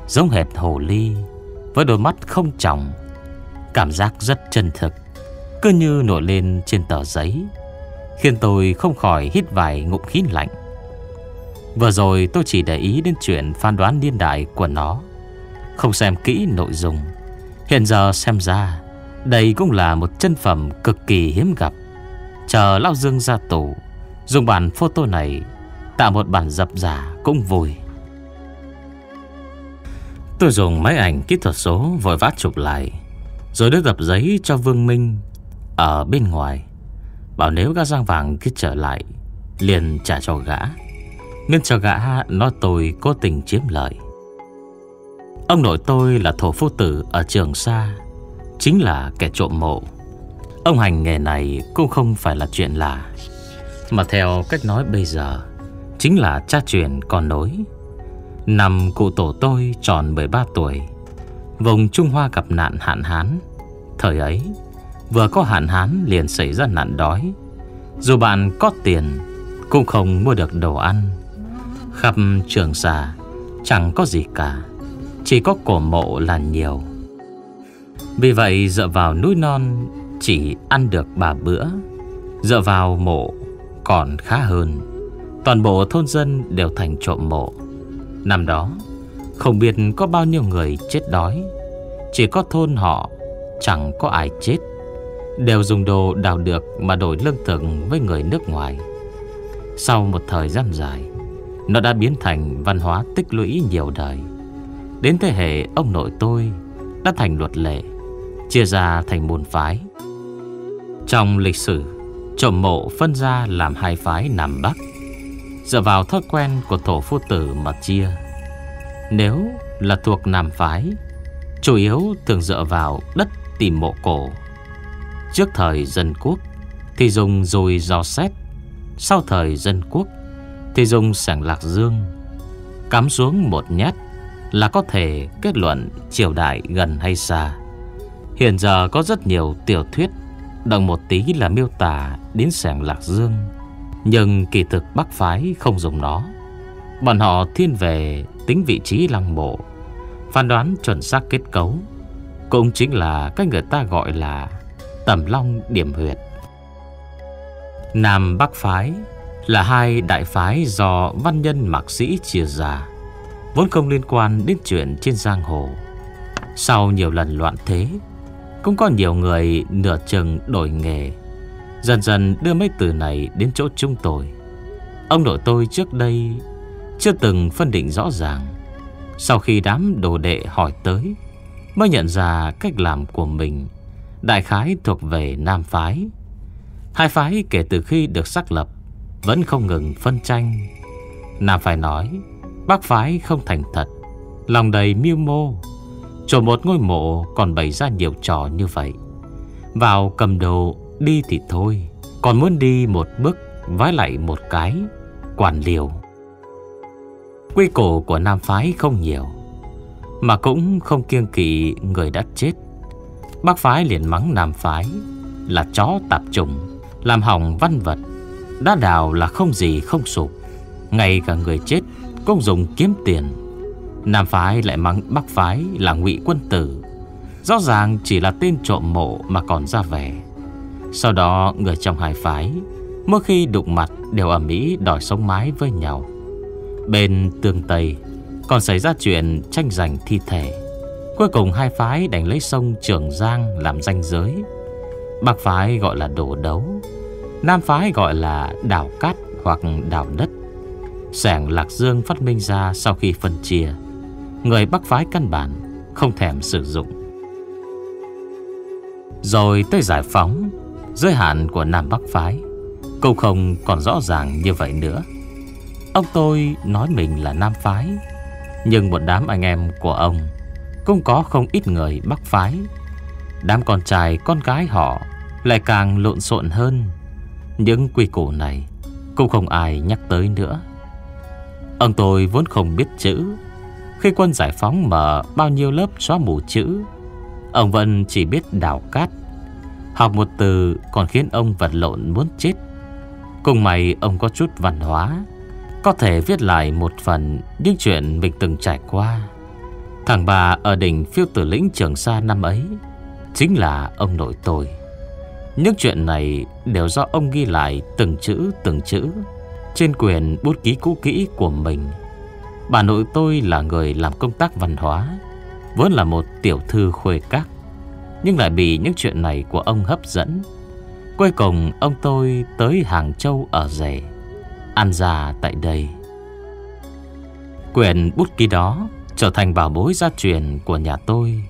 Giống hệt hồ ly, Với đôi mắt không trọng Cảm giác rất chân thực. Cứ như nổi lên trên tờ giấy, Khiến tôi không khỏi hít vài ngụm khí lạnh. Vừa rồi tôi chỉ để ý đến chuyện phán đoán niên đại của nó, Không xem kỹ nội dung. Hiện giờ xem ra, Đây cũng là một chân phẩm cực kỳ hiếm gặp. Chờ Lao Dương ra tù, Dùng bản photo này Tạo một bản dập giả cũng vui. Tôi dùng máy ảnh kỹ thuật số vội vã chụp lại. Rồi đưa tập giấy cho Vương Minh Ở bên ngoài. Bảo nếu gã giang vàng kia trở lại, Liền trả cho gã. Nên cho gã nó tôi cố tình chiếm lợi. Ông nội tôi là thổ phu tử ở trường xa Chính là kẻ trộm mộ. Ông hành nghề này cũng không phải là chuyện lạ. Mà theo cách nói bây giờ, Chính là cha truyền con nối. Năm cụ tổ tôi tròn 13 tuổi Vùng Trung Hoa gặp nạn hạn hán. Thời ấy, Vừa có hạn hán liền xảy ra nạn đói. Dù bạn có tiền, Cũng không mua được đồ ăn. Khắp trường xa Chẳng có gì cả, Chỉ có cổ mộ là nhiều. Vì vậy, dựa vào núi non, Chỉ ăn được ba bữa. Dựa vào mộ, Còn khá hơn. Toàn bộ thôn dân đều thành trộm mộ. Năm đó không biết có bao nhiêu người chết đói. Chỉ có thôn họ, Chẳng có ai chết. Đều dùng đồ đào được Mà đổi lương thực với người nước ngoài. Sau một thời gian dài, Nó đã biến thành văn hóa tích lũy nhiều đời. Đến thế hệ ông nội tôi Đã thành luật lệ, Chia ra thành môn phái. Trong lịch sử, Trộm mộ phân ra làm hai phái Nam Bắc. Dựa vào thói quen của thổ phu tử mà chia nếu là thuộc Nam phái, Chủ yếu thường dựa vào đất tìm mộ cổ. Trước thời dân quốc Thì dùng dùi do xét, Sau thời dân quốc Thì dùng sảng lạc dương. Cắm xuống một nhát Là có thể kết luận triều đại gần hay xa. Hiện giờ có rất nhiều tiểu thuyết Động một tí là miêu tả đến sảng lạc dương, Nhưng kỳ thực Bắc Phái không dùng nó. Bọn họ thiên về tính vị trí lăng mộ, Phán đoán chuẩn xác kết cấu, Cũng chính là cách người ta gọi là Tầm Long Điểm Huyệt. Nam Bắc Phái là hai đại phái do văn nhân mạc sĩ chia ra, Vốn không liên quan đến chuyện trên giang hồ. Sau nhiều lần loạn thế, Cũng có nhiều người nửa chừng đổi nghề, Dần dần đưa mấy từ này đến chỗ chúng tôi. Ông nội tôi trước đây chưa từng phân định rõ ràng. Sau khi đám đồ đệ hỏi tới, Mới nhận ra cách làm của mình. Đại khái thuộc về Nam Phái. Hai phái kể từ khi được xác lập, Vẫn không ngừng phân tranh. Nam Phái nói Bắc Phái không thành thật, Lòng đầy mưu mô. Chỗ một ngôi mộ còn bày ra nhiều trò như vậy. Vào cầm đồ, Đi thì thôi. Còn muốn đi một bước, Vái lại một cái, Quản liều. Quy cổ của Nam Phái không nhiều, Mà cũng không kiêng kỵ người đã chết. Bác phái liền mắng Nam phái Là chó tạp trùng Làm hỏng văn vật. Đá đào là không gì không sụp, Ngay cả người chết cũng dùng kiếm tiền. Nam phái lại mắng Bắc phái là ngụy quân tử. Rõ ràng chỉ là tên trộm mộ mà còn ra vẻ. Sau đó, người trong hai phái Mỗi khi đụng mặt đều ở Mỹ đòi sống mái với nhau. Bên tường Tây, Còn xảy ra chuyện tranh giành thi thể. Cuối cùng hai phái đành lấy sông Trường Giang làm ranh giới. Bắc phái gọi là đổ đấu, Nam phái gọi là đảo cát hoặc đảo đất. Sẻng Lạc Dương phát minh ra sau khi phân chia, Người Bắc phái căn bản Không thèm sử dụng. Rồi tới giải phóng, Giới hạn của Nam Bắc Phái Cũng không còn rõ ràng như vậy nữa. Ông tôi nói mình là Nam Phái, Nhưng một đám anh em của ông Cũng có không ít người Bắc Phái. Đám con trai, con gái họ Lại càng lộn xộn hơn. Những quy củ này Cũng không ai nhắc tới nữa. Ông tôi vốn không biết chữ. Khi quân giải phóng mở bao nhiêu lớp xóa mù chữ, Ông vẫn chỉ biết đào cát. Học một từ còn khiến ông vật lộn muốn chết. Cùng mày ông có chút văn hóa. Có thể viết lại một phần những chuyện mình từng trải qua. Thằng bà ở đỉnh phiêu tử lĩnh Trường Sa năm ấy Chính là ông nội tôi. Những chuyện này đều do ông ghi lại từng chữ từng chữ Trên quyền bút ký cũ kỹ của mình. Bà nội tôi là người làm công tác văn hóa, Vốn là một tiểu thư khuê các, Nhưng lại bị những chuyện này của ông hấp dẫn. Cuối cùng, ông tôi tới Hàng Châu ở rể. Ăn già tại đây. Quyển bút ký đó trở thành bảo bối gia truyền của nhà tôi.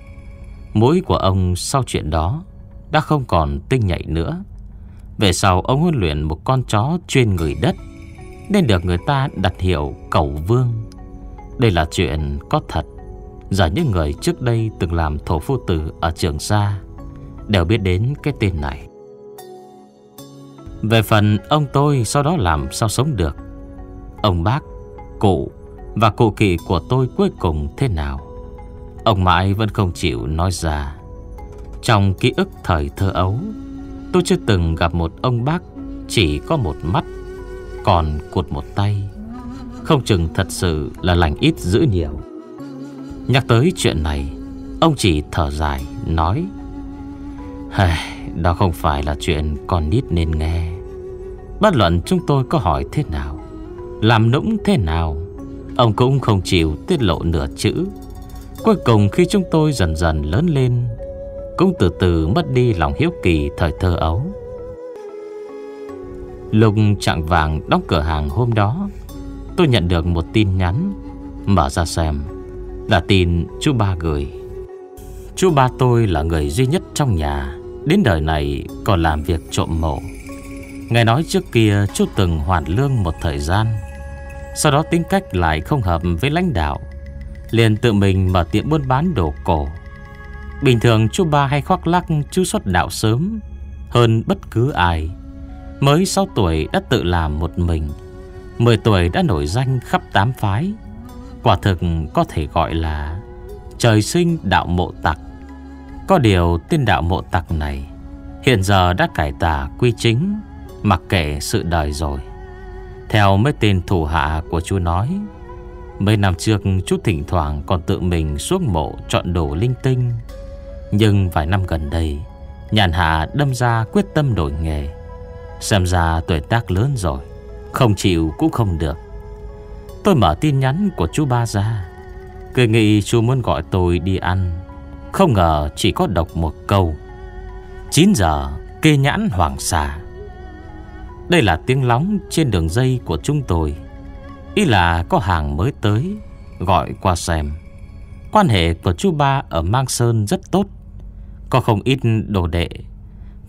Mũi của ông sau chuyện đó Đã không còn tinh nhạy nữa. Về sau ông huấn luyện một con chó chuyên người đất, Nên được người ta đặt hiệu cầu vương. Đây là chuyện có thật. Giả những người trước đây từng làm thổ phu tử ở Trường Sa Đều biết đến cái tên này. Về phần ông tôi sau đó làm sao sống được? Ông bác, cụ và cụ kỵ của tôi cuối cùng thế nào? Ông mãi vẫn không chịu nói ra. Trong ký ức thời thơ ấu Tôi chưa từng gặp một ông bác Chỉ có một mắt Còn cụt một tay. Không chừng thật sự là lành ít giữ nhiều. Nhắc tới chuyện này Ông chỉ thở dài Nói Đó không phải là chuyện con nít nên nghe. Bất luận chúng tôi có hỏi thế nào, Làm nũng thế nào, Ông cũng không chịu tiết lộ nửa chữ. Cuối cùng khi chúng tôi dần dần lớn lên, Cũng từ từ mất đi lòng hiếu kỳ thời thơ ấu. Lùng chạng vàng đóng cửa hàng hôm đó, Tôi nhận được một tin nhắn Mở ra xem, Là tin chú ba gửi. Chú ba tôi là người duy nhất trong nhà, Đến đời này còn làm việc trộm mộ. Ngài nói trước kia chú từng hoàn lương một thời gian. Sau đó tính cách lại không hợp với lãnh đạo, Liền tự mình mở tiệm buôn bán đồ cổ. Bình thường chú ba hay khoác lắc chú xuất đạo sớm Hơn bất cứ ai. Mới 6 tuổi đã tự làm một mình 10 tuổi đã nổi danh khắp tám phái. Quả thực có thể gọi là Trời sinh đạo mộ tặc. Có điều tên đạo mộ tặc này Hiện giờ đã cải tà quy chính. Mặc kệ sự đời rồi. Theo mấy tên thủ hạ của chú nói, Mấy năm trước chú thỉnh thoảng còn tự mình xuống mộ chọn đồ linh tinh. Nhưng vài năm gần đây, Nhàn hạ đâm ra quyết tâm đổi nghề. Xem ra tuổi tác lớn rồi, Không chịu cũng không được. Tôi mở tin nhắn của chú ba ra, Cười nghĩ chú muốn gọi tôi đi ăn. Không ngờ chỉ có đọc một câu 9 giờ, kê nhãn hoàng xà đây là tiếng lóng trên đường dây của chúng tôi. Ý là có hàng mới tới, Gọi qua xem. Quan hệ của chú ba ở Mang Sơn rất tốt. Có không ít đồ đệ.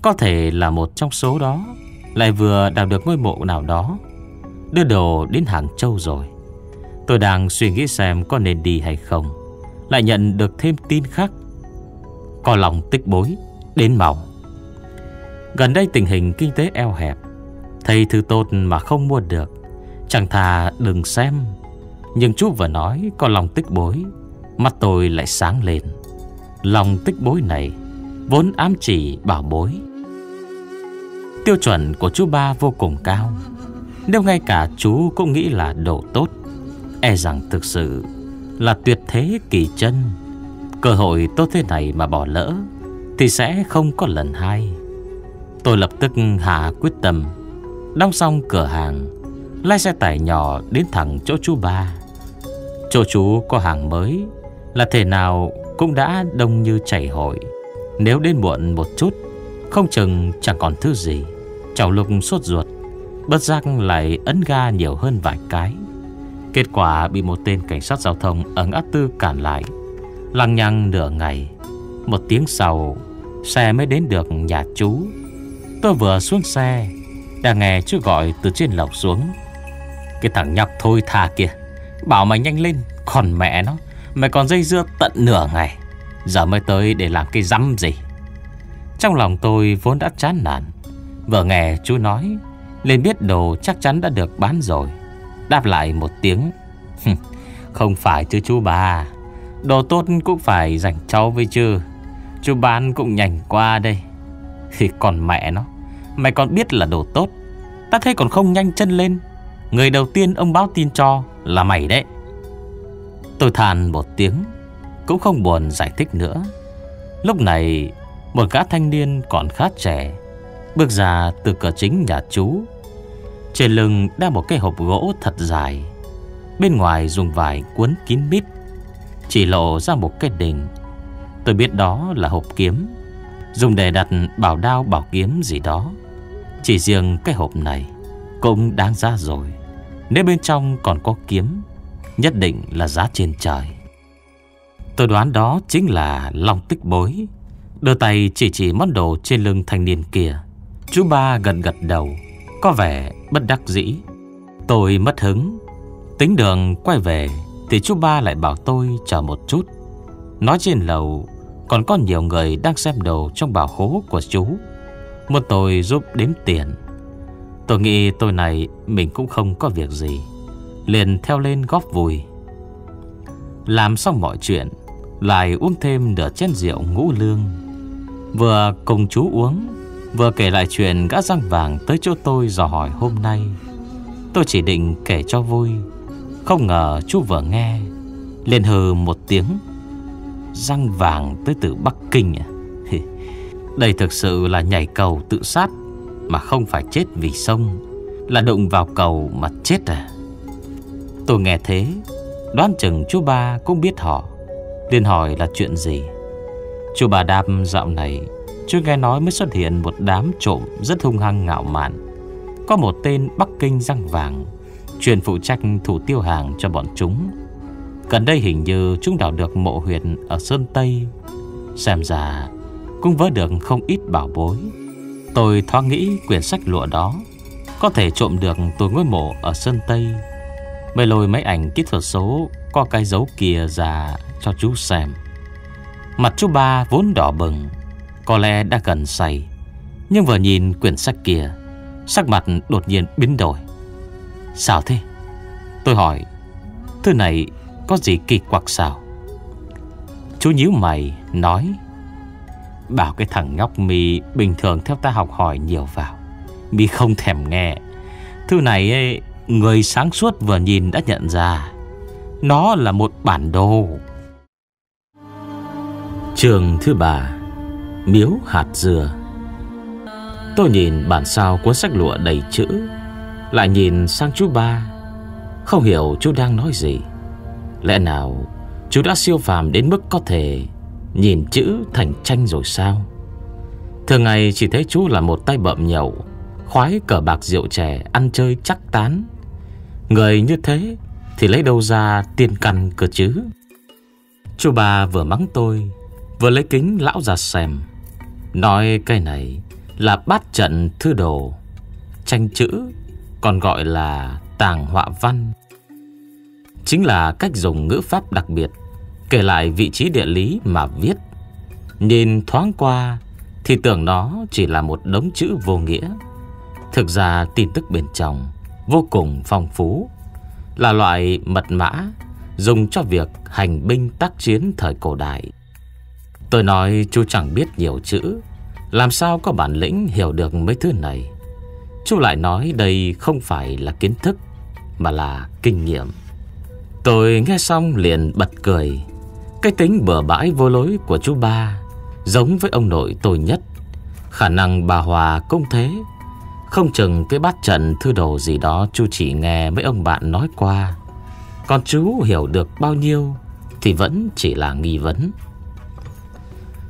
Có thể là một trong số đó Lại vừa đạt được ngôi mộ nào đó. Đưa đồ đến Hàng Châu rồi. Tôi đang suy nghĩ xem có nên đi hay không. Lại nhận được thêm tin khác. Có lòng tích bối, Đến màu. Gần đây tình hình kinh tế eo hẹp. Thầy thư tốt mà không mua được. Chẳng thà đừng xem, Nhưng chú vừa nói có lòng tích bối, Mắt tôi lại sáng lên. Lòng tích bối này Vốn ám chỉ bảo bối. Tiêu chuẩn của chú ba vô cùng cao. Nếu ngay cả chú cũng nghĩ là độ tốt E rằng thực sự Là tuyệt thế kỳ chân. Cơ hội tốt thế này mà bỏ lỡ Thì sẽ không có lần hai. Tôi lập tức hạ quyết tâm Đóng xong cửa hàng, Lái xe tải nhỏ đến thẳng chỗ chú ba. Chỗ chú có hàng mới, Là thể nào cũng đã đông như chảy hội. Nếu đến muộn một chút, Không chừng chẳng còn thứ gì. Cháu Lục sốt ruột, Bất giác lại ấn ga nhiều hơn vài cái. Kết quả bị một tên cảnh sát giao thông Ở ngã tư cản lại. Lăng nhăng nửa ngày, Một tiếng sau, Xe mới đến được nhà chú. Tôi vừa xuống xe đã nghe chú gọi từ trên lầu xuống. Cái thằng nhóc thôi thà kia, Bảo mày nhanh lên, Còn mẹ nó, Mày còn dây dưa tận nửa ngày. Giờ mới tới để làm cái rắm gì? Trong lòng tôi vốn đã chán nản. Vừa nghe chú nói, liền biết đồ chắc chắn đã được bán rồi. Đáp lại một tiếng Không phải chứ chú bà Đồ tốt cũng phải dành cháu với chứ. Chú bán cũng nhanh qua đây. Thì còn mẹ nó Mày còn biết là đồ tốt. Ta thấy còn không nhanh chân lên. Người đầu tiên ông báo tin cho là mày đấy. Tôi than một tiếng, Cũng không buồn giải thích nữa. Lúc này, Một gã thanh niên còn khá trẻ, Bước ra từ cửa chính nhà chú. Trên lưng đeo một cái hộp gỗ thật dài. Bên ngoài dùng vải cuốn kín mít, Chỉ lộ ra một cái đỉnh. Tôi biết đó là hộp kiếm, Dùng để đặt bảo đao bảo kiếm gì đó. Chỉ riêng cái hộp này Cũng đáng giá rồi. Nếu bên trong còn có kiếm, Nhất định là giá trên trời. Tôi đoán đó chính là Long tích bối, Đưa tay chỉ chỉ món đồ trên lưng thanh niên kia. Chú ba gần gật đầu, Có vẻ bất đắc dĩ. Tôi mất hứng, Tính đường quay về Thì chú ba lại bảo tôi chờ một chút. Nói trên lầu, Còn có nhiều người đang xem đồ Trong bảo khố của chú. Muốn tôi giúp đếm tiền. Tôi nghĩ tôi này Mình cũng không có việc gì. Liền theo lên góp vui Làm xong mọi chuyện, Lại uống thêm nửa chén rượu ngũ lương. Vừa cùng chú uống, Vừa kể lại chuyện gã răng vàng Tới chỗ tôi dò hỏi hôm nay. Tôi chỉ định kể cho vui. Không ngờ chú vừa nghe, liền hừ một tiếng. Răng vàng tới từ Bắc Kinh à? Đây thực sự là nhảy cầu tự sát Mà không phải chết vì sông, Là đụng vào cầu mà chết à. Tôi nghe thế, Đoán chừng chú ba cũng biết họ, liền hỏi là chuyện gì. Chú bà đam dạo này, Chưa nghe nói mới xuất hiện một đám trộm Rất hung hăng ngạo mạn. Có một tên Bắc Kinh răng vàng, Chuyên phụ trách thủ tiêu hàng cho bọn chúng. Gần đây hình như chúng đào được mộ huyệt ở Sơn Tây. Xem ra cũng vớ được không ít bảo bối. Tôi thoáng nghĩ quyển sách lụa đó Có thể trộm được từ ngôi mộ ở Sơn Tây. Mới lôi mấy ảnh kỹ thuật số Có cái dấu kia ra cho chú xem. Mặt chú ba vốn đỏ bừng, Có lẽ đã gần say, Nhưng vừa nhìn quyển sách kia, Sắc mặt đột nhiên biến đổi. Sao thế? Tôi hỏi. Thứ này có gì kỳ quặc sao? Chú nhíu mày, nói. Bảo cái thằng nhóc mi Bình thường theo ta học hỏi nhiều vào. Mi không thèm nghe. Thứ này ấy, Người sáng suốt vừa nhìn đã nhận ra. Nó là một bản đồ. Trường thứ ba Miếu hạt dừa. Tôi nhìn bản sao cuốn sách lụa đầy chữ Lại nhìn sang chú ba. Không hiểu chú đang nói gì. Lẽ nào chú đã siêu phàm đến mức có thể Nhìn chữ thành tranh rồi sao? Thường ngày chỉ thấy chú là một tay bậm nhậu, Khoái cờ bạc rượu trẻ Ăn chơi chắc tán. Người như thế Thì lấy đâu ra tiền căn cơ chứ? Chú bà vừa mắng tôi, Vừa lấy kính lão ra xem. Nói cái này Là bát trận thư đồ. Tranh chữ Còn gọi là tàng họa văn. Chính là cách dùng ngữ pháp đặc biệt. Kể lại vị trí địa lý mà viết. Nhìn thoáng qua Thì tưởng nó chỉ là một đống chữ vô nghĩa. Thực ra tin tức bên trong Vô cùng phong phú, Là loại mật mã Dùng cho việc hành binh tác chiến thời cổ đại. Tôi nói chú chẳng biết nhiều chữ, Làm sao có bản lĩnh hiểu được mấy thứ này. Chú lại nói đây không phải là kiến thức, Mà là kinh nghiệm. Tôi nghe xong liền bật cười. Cái tính bừa bãi vô lối của chú ba Giống với ông nội tôi nhất. Khả năng bà Hòa cũng thế. Không chừng cái bát trận thư đồ gì đó Chú chỉ nghe mấy ông bạn nói qua. Còn chú hiểu được bao nhiêu Thì vẫn chỉ là nghi vấn.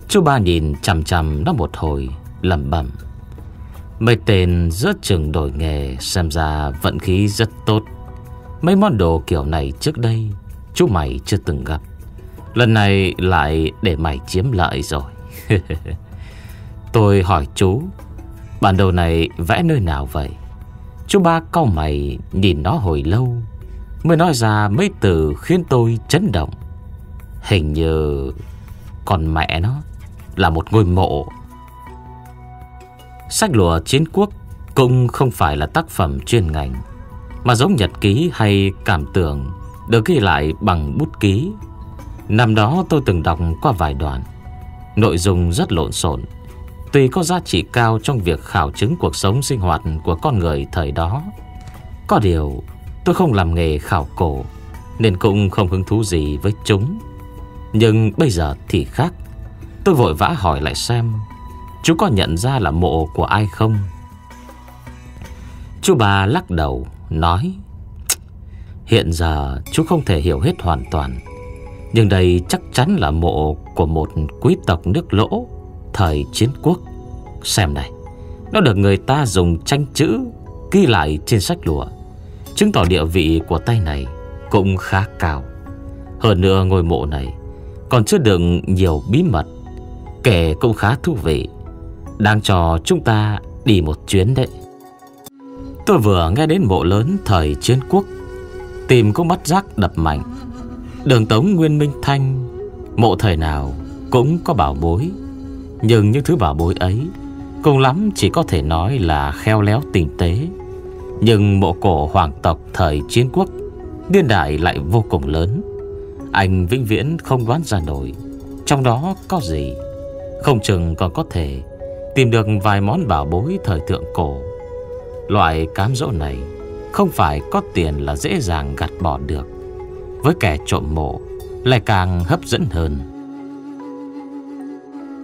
Chú ba nhìn chằm chằm nó một hồi, lẩm bẩm. Mấy tên rất chừng đổi nghề Xem ra vận khí rất tốt. Mấy món đồ kiểu này trước đây Chú mày chưa từng gặp. Lần này lại để mày chiếm lợi rồi. Tôi hỏi chú, Bản đồ này vẽ nơi nào vậy? Chú ba cau mày nhìn nó hồi lâu, Mới nói ra mấy từ khiến tôi chấn động. Hình như Còn mẹ nó Là một ngôi mộ. Sách lụa chiến quốc Cũng không phải là tác phẩm chuyên ngành, Mà giống nhật ký hay cảm tưởng Được ghi lại bằng bút ký. Năm đó tôi từng đọc qua vài đoạn. Nội dung rất lộn xộn. Tuy có giá trị cao trong việc khảo chứng cuộc sống sinh hoạt của con người thời đó, Có điều tôi không làm nghề khảo cổ, Nên cũng không hứng thú gì với chúng. Nhưng bây giờ thì khác. Tôi vội vã hỏi lại xem, Chú có nhận ra là mộ của ai không? Chú bà lắc đầu, Nói, Hiện giờ chú không thể hiểu hết hoàn toàn. Nhưng đây chắc chắn là mộ của một quý tộc nước lỗ Thời chiến quốc. Xem này, Nó được người ta dùng tranh chữ Ghi lại trên sách lụa. Chứng tỏ địa vị của tay này Cũng khá cao. Hơn nữa ngôi mộ này Còn chứa đựng nhiều bí mật, Kể cũng khá thú vị, Đang cho chúng ta đi một chuyến đấy. Tôi vừa nghe đến mộ lớn thời chiến quốc Tìm cũng bắt giác đập mạnh. Đường Tống Nguyên Minh Thanh, Mộ thời nào cũng có bảo bối. Nhưng những thứ bảo bối ấy Cùng lắm chỉ có thể nói là khéo léo tinh tế. Nhưng mộ cổ hoàng tộc thời chiến quốc, Niên đại lại vô cùng lớn. Anh vĩnh viễn không đoán ra nổi, Trong đó có gì? Không chừng còn có thể Tìm được vài món bảo bối thời thượng cổ. Loại cám dỗ này Không phải có tiền là dễ dàng gạt bỏ được. Với kẻ trộm mộ, Lại càng hấp dẫn hơn.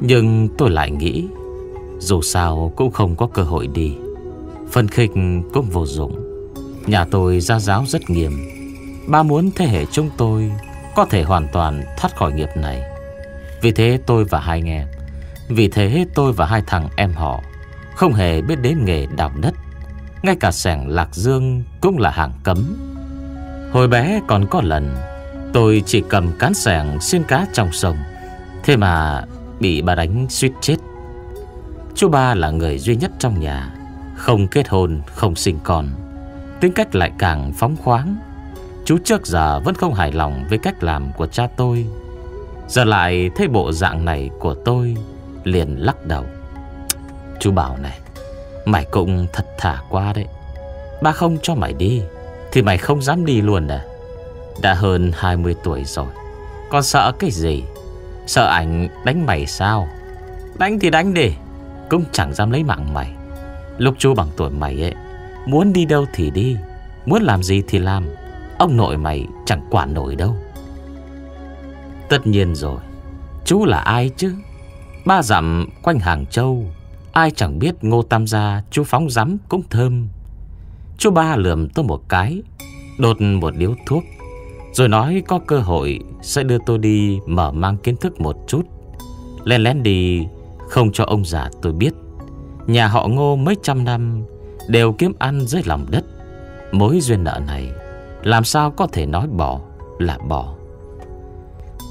Nhưng tôi lại nghĩ, Dù sao cũng không có cơ hội đi. Phân khích cũng vô dụng. Nhà tôi gia giáo rất nghiêm. Ba muốn thế hệ chúng tôi Có thể hoàn toàn thoát khỏi nghiệp này. Vì thế tôi và hai anh em Vì thế tôi và hai thằng em họ Không hề biết đến nghề đào đất. Ngay cả sẻng lạc dương Cũng là hàng cấm. Hồi bé còn có lần Tôi chỉ cầm cán sẻng xuyên cá trong sông Thế mà bị bà đánh suýt chết. Chú ba là người duy nhất trong nhà Không kết hôn, không sinh con. Tính cách lại càng phóng khoáng. Chú trước giờ vẫn không hài lòng với cách làm của cha tôi. Giờ lại thấy bộ dạng này của tôi Liền lắc đầu. Chú bảo này Mày cũng thật thả qua đấy. Ba không cho mày đi. Thì mày không dám đi luôn à? Đã hơn 20 tuổi rồi. Con sợ cái gì? Sợ ảnh đánh mày sao? Đánh thì đánh đi, Cũng chẳng dám lấy mạng mày. Lúc chú bằng tuổi mày ấy, Muốn đi đâu thì đi, Muốn làm gì thì làm. Ông nội mày chẳng quản nổi đâu. Tất nhiên rồi Chú là ai chứ? Ba dặm quanh Hàng Châu, Ai chẳng biết ngô tam gia Chú phóng rắm cũng thơm. Chú ba lườm tôi một cái Đột một điếu thuốc, Rồi nói có cơ hội Sẽ đưa tôi đi mở mang kiến thức một chút. Lén lén đi, Không cho ông già tôi biết. Nhà họ ngô mấy trăm năm Đều kiếm ăn dưới lòng đất. Mối duyên nợ này, Làm sao có thể nói bỏ là bỏ.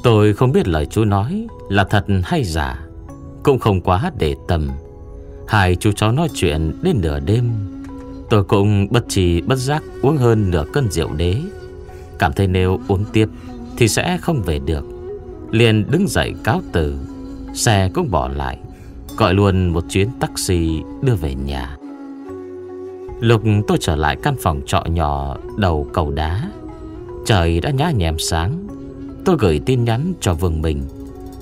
Tôi không biết lời chú nói Là thật hay giả, Cũng không quá để tâm Hai chú cháu nói chuyện đến nửa đêm Tôi cũng bất trì, bất giác uống hơn nửa cân rượu đế. Cảm thấy nếu uống tiếp Thì sẽ không về được. Liền đứng dậy cáo từ, Xe cũng bỏ lại, Gọi luôn một chuyến taxi đưa về nhà. Lúc tôi trở lại căn phòng trọ nhỏ đầu cầu đá, Trời đã nhá nhèm sáng. Tôi gửi tin nhắn cho Vương Minh